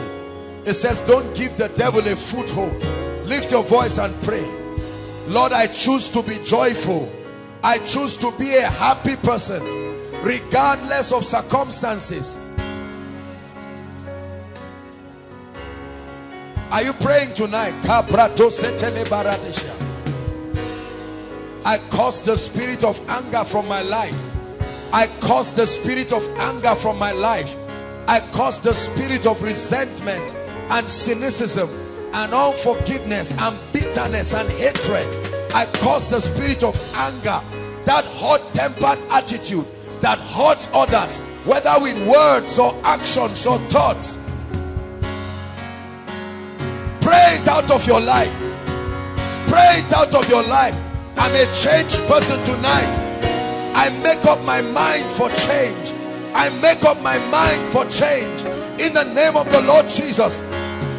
S2: It says, don't give the devil a foothold. Lift your voice and pray. Lord, I choose to be joyful. I choose to be a happy person regardless of circumstances. Are you praying tonight? I cause the spirit of anger from my life. I cause the spirit of anger from my life. I cause the spirit of resentment and cynicism and unforgiveness and bitterness and hatred. I cause the spirit of anger, that hot-tempered attitude that hurts others, whether with words or actions or thoughts. Pray it out of your life. Pray it out of your life. I'm a changed person tonight. I make up my mind for change. I make up my mind for change. In the name of the Lord Jesus,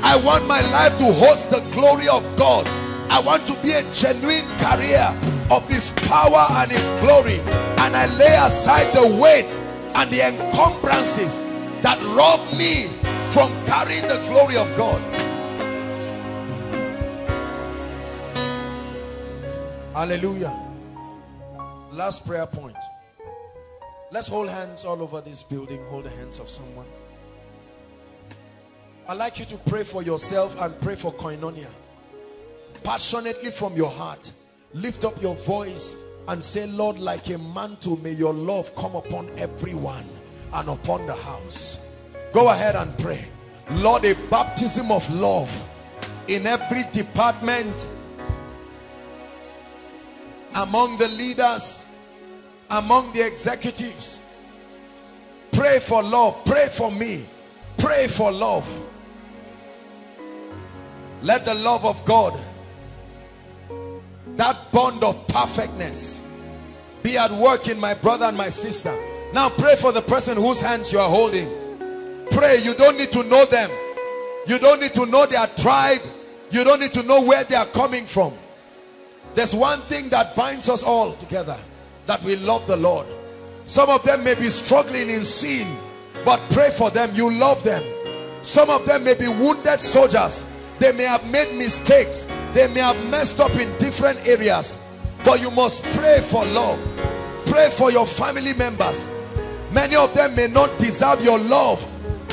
S2: I want my life to host the glory of God. I want to be a genuine carrier of his power and his glory and I lay aside the weight and the encumbrances that rob me from carrying the glory of God hallelujah last prayer point. Let's hold hands all over this building. Hold the hands of someone. I'd like you to pray for yourself and pray for koinonia. Passionately from your heart lift up your voice and say lord like a mantle may your love come upon everyone and upon the house. Go ahead and pray. Lord a baptism of love in every department among the leaders among the executives. Pray for love. Pray for me. Pray for love. Let the love of God that bond of perfectness be at work in my brother and my sister. Now pray for the person whose hands you are holding. Pray. You don't need to know them. You don't need to know their tribe. You don't need to know where they are coming from. There's one thing that binds us all together that we love the Lord. Some of them may be struggling in sin but pray for them. You love them. Some of them may be wounded soldiers. They may have made mistakes. They may have messed up in different areas. But you must pray for love. Pray for your family members. Many of them may not deserve your love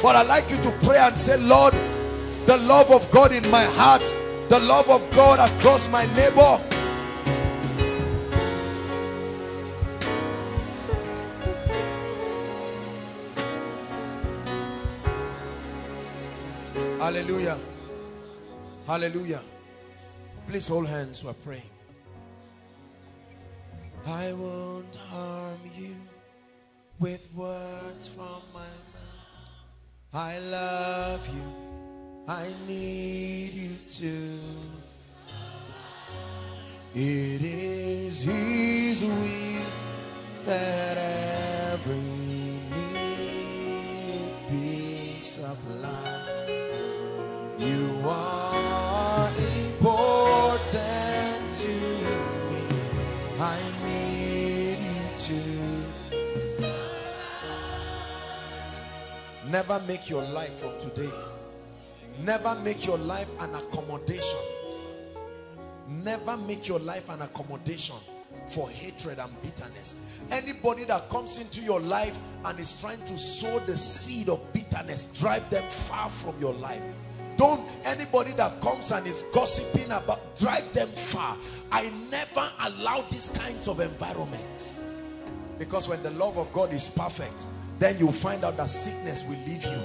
S2: but I'd like you to pray and say Lord the love of God in my heart the love of God across my neighbor hallelujah Hallelujah. Please hold hands. We're praying. I won't harm you with words from my mouth. I love you. I need you too. It is His will that every Never make your life from today. Never make your life an accommodation. Never make your life an accommodation for hatred and bitterness. Anybody that comes into your life and is trying to sow the seed of bitterness, drive them far from your life don't anybody that comes and is gossiping about drive them far i never allow these kinds of environments because when the love of god is perfect then you'll find out that sickness will leave you.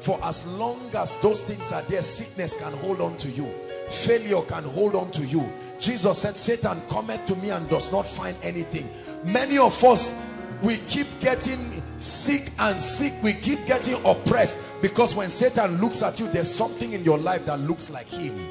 S2: For as long as those things are there sickness can hold on to you. Failure can hold on to you. Jesus said satan cometh to me and does not find anything. Many of us we keep getting sick and sick. We keep getting oppressed because when satan looks at you there's something in your life that looks like him.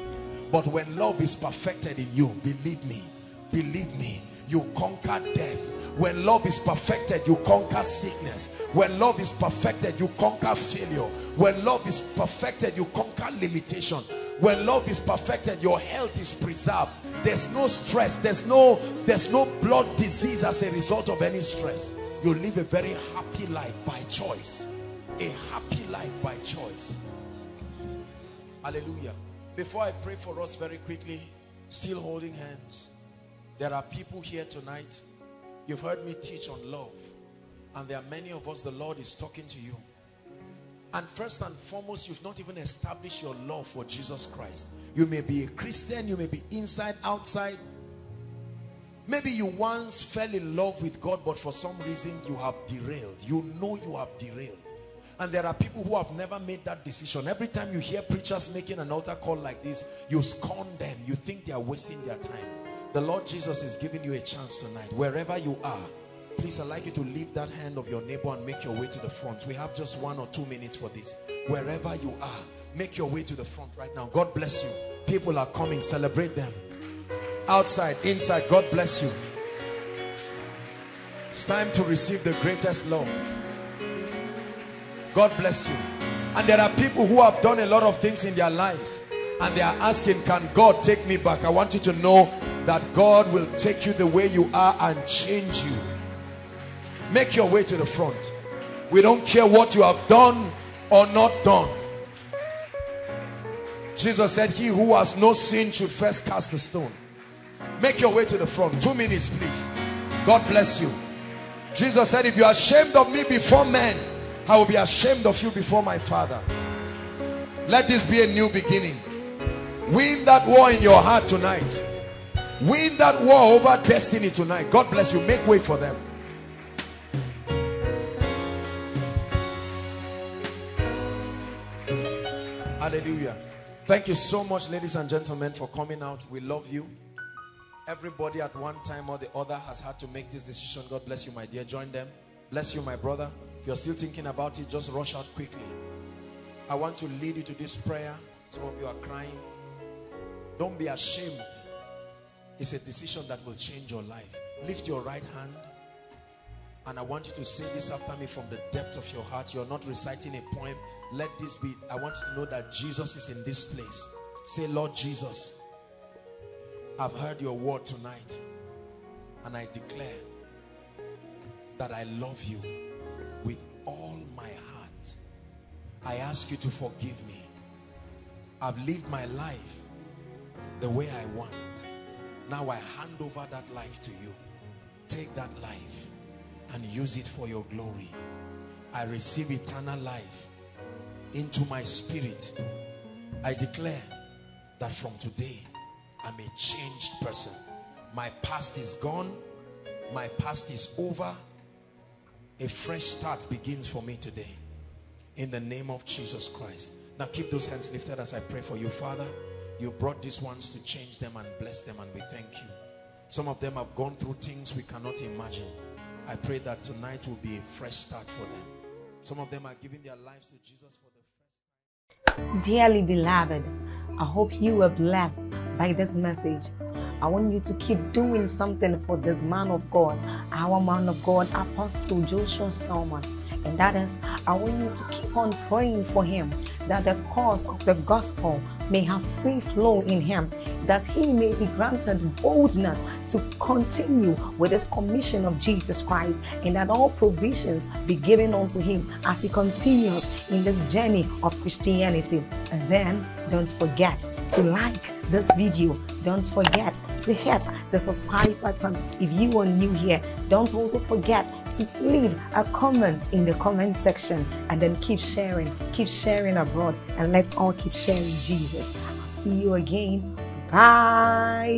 S2: But when love is perfected in you believe me believe me you conquer death when love is perfected you conquer sickness. When love is perfected you conquer failure. When love is perfected you conquer limitation. When love is perfected your health is preserved. There's no stress. There's no there's no blood disease as a result of any stress. You live a very happy life by choice. A happy life by choice. Hallelujah. Before i pray for us very quickly still holding hands there are people here tonight you've heard me teach on love and there are many of us the lord is talking to you. And first and foremost you've not even established your love for jesus christ. You may be a christian you may be inside outside. Maybe you once fell in love with god but for some reason you have derailed. You know you have derailed. And there are people who have never made that decision. Every time you hear preachers making an altar call like this you scorn them. You think they are wasting their time the lord jesus is giving you a chance tonight wherever you are please, I'd like you to leave that hand of your neighbor and make your way to the front. We have just one or two minutes for this. Wherever you are, make your way to the front right now. God bless you. People are coming. Celebrate them. Outside, inside, God bless you. It's time to receive the greatest love. God bless you. And there are people who have done a lot of things in their lives and they are asking, can God take me back? I want you to know that God will take you the way you are and change you. Make your way to the front. We don't care what you have done or not done. Jesus said, he who has no sin should first cast the stone. Make your way to the front. Two minutes, please. God bless you. Jesus said, if you are ashamed of me before men, I will be ashamed of you before my Father. Let this be a new beginning. Win that war in your heart tonight. Win that war over destiny tonight. God bless you. Make way for them. Hallelujah. Thank you so much, ladies and gentlemen, for coming out. We love you. Everybody at one time or the other has had to make this decision. God bless you, my dear. Join them. Bless you, my brother. If you're still thinking about it, just rush out quickly. I want to lead you to this prayer. Some of you are crying. Don't be ashamed. It's a decision that will change your life. Lift your right hand. And I want you to say this after me from the depth of your heart. You're not reciting a poem. Let this be. I want you to know that Jesus is in this place. Say, Lord Jesus, I've heard your word tonight. And I declare that I love you with all my heart. I ask you to forgive me. I've lived my life the way I want. Now I hand over that life to you. Take that life and use it for your glory. I receive eternal life into my spirit. I declare that from today, I'm a changed person. My past is gone. My past is over. A fresh start begins for me today. In the name of Jesus Christ. Now keep those hands lifted as I pray for you, Father. You brought these ones to change them and bless them and we thank you. Some of them have gone through things we cannot imagine. I pray that tonight will be a fresh start for them. Some of them are giving their lives to Jesus for the first
S3: time. Dearly beloved, I hope you were blessed by this message. I want you to keep doing something for this man of God, our man of God, Apostle Joshua Selman. And that is, I want you to keep on praying for him that the cause of the gospel may have free flow in him, that he may be granted boldness to continue with his commission of Jesus Christ, and that all provisions be given unto him as he continues in this journey of Christianity. And then don't forget to like this video don't forget to hit the subscribe button if you are new here don't also forget leave a comment in the comment section and then keep sharing keep sharing abroad and let's all keep sharing jesus. I'll see you again. Bye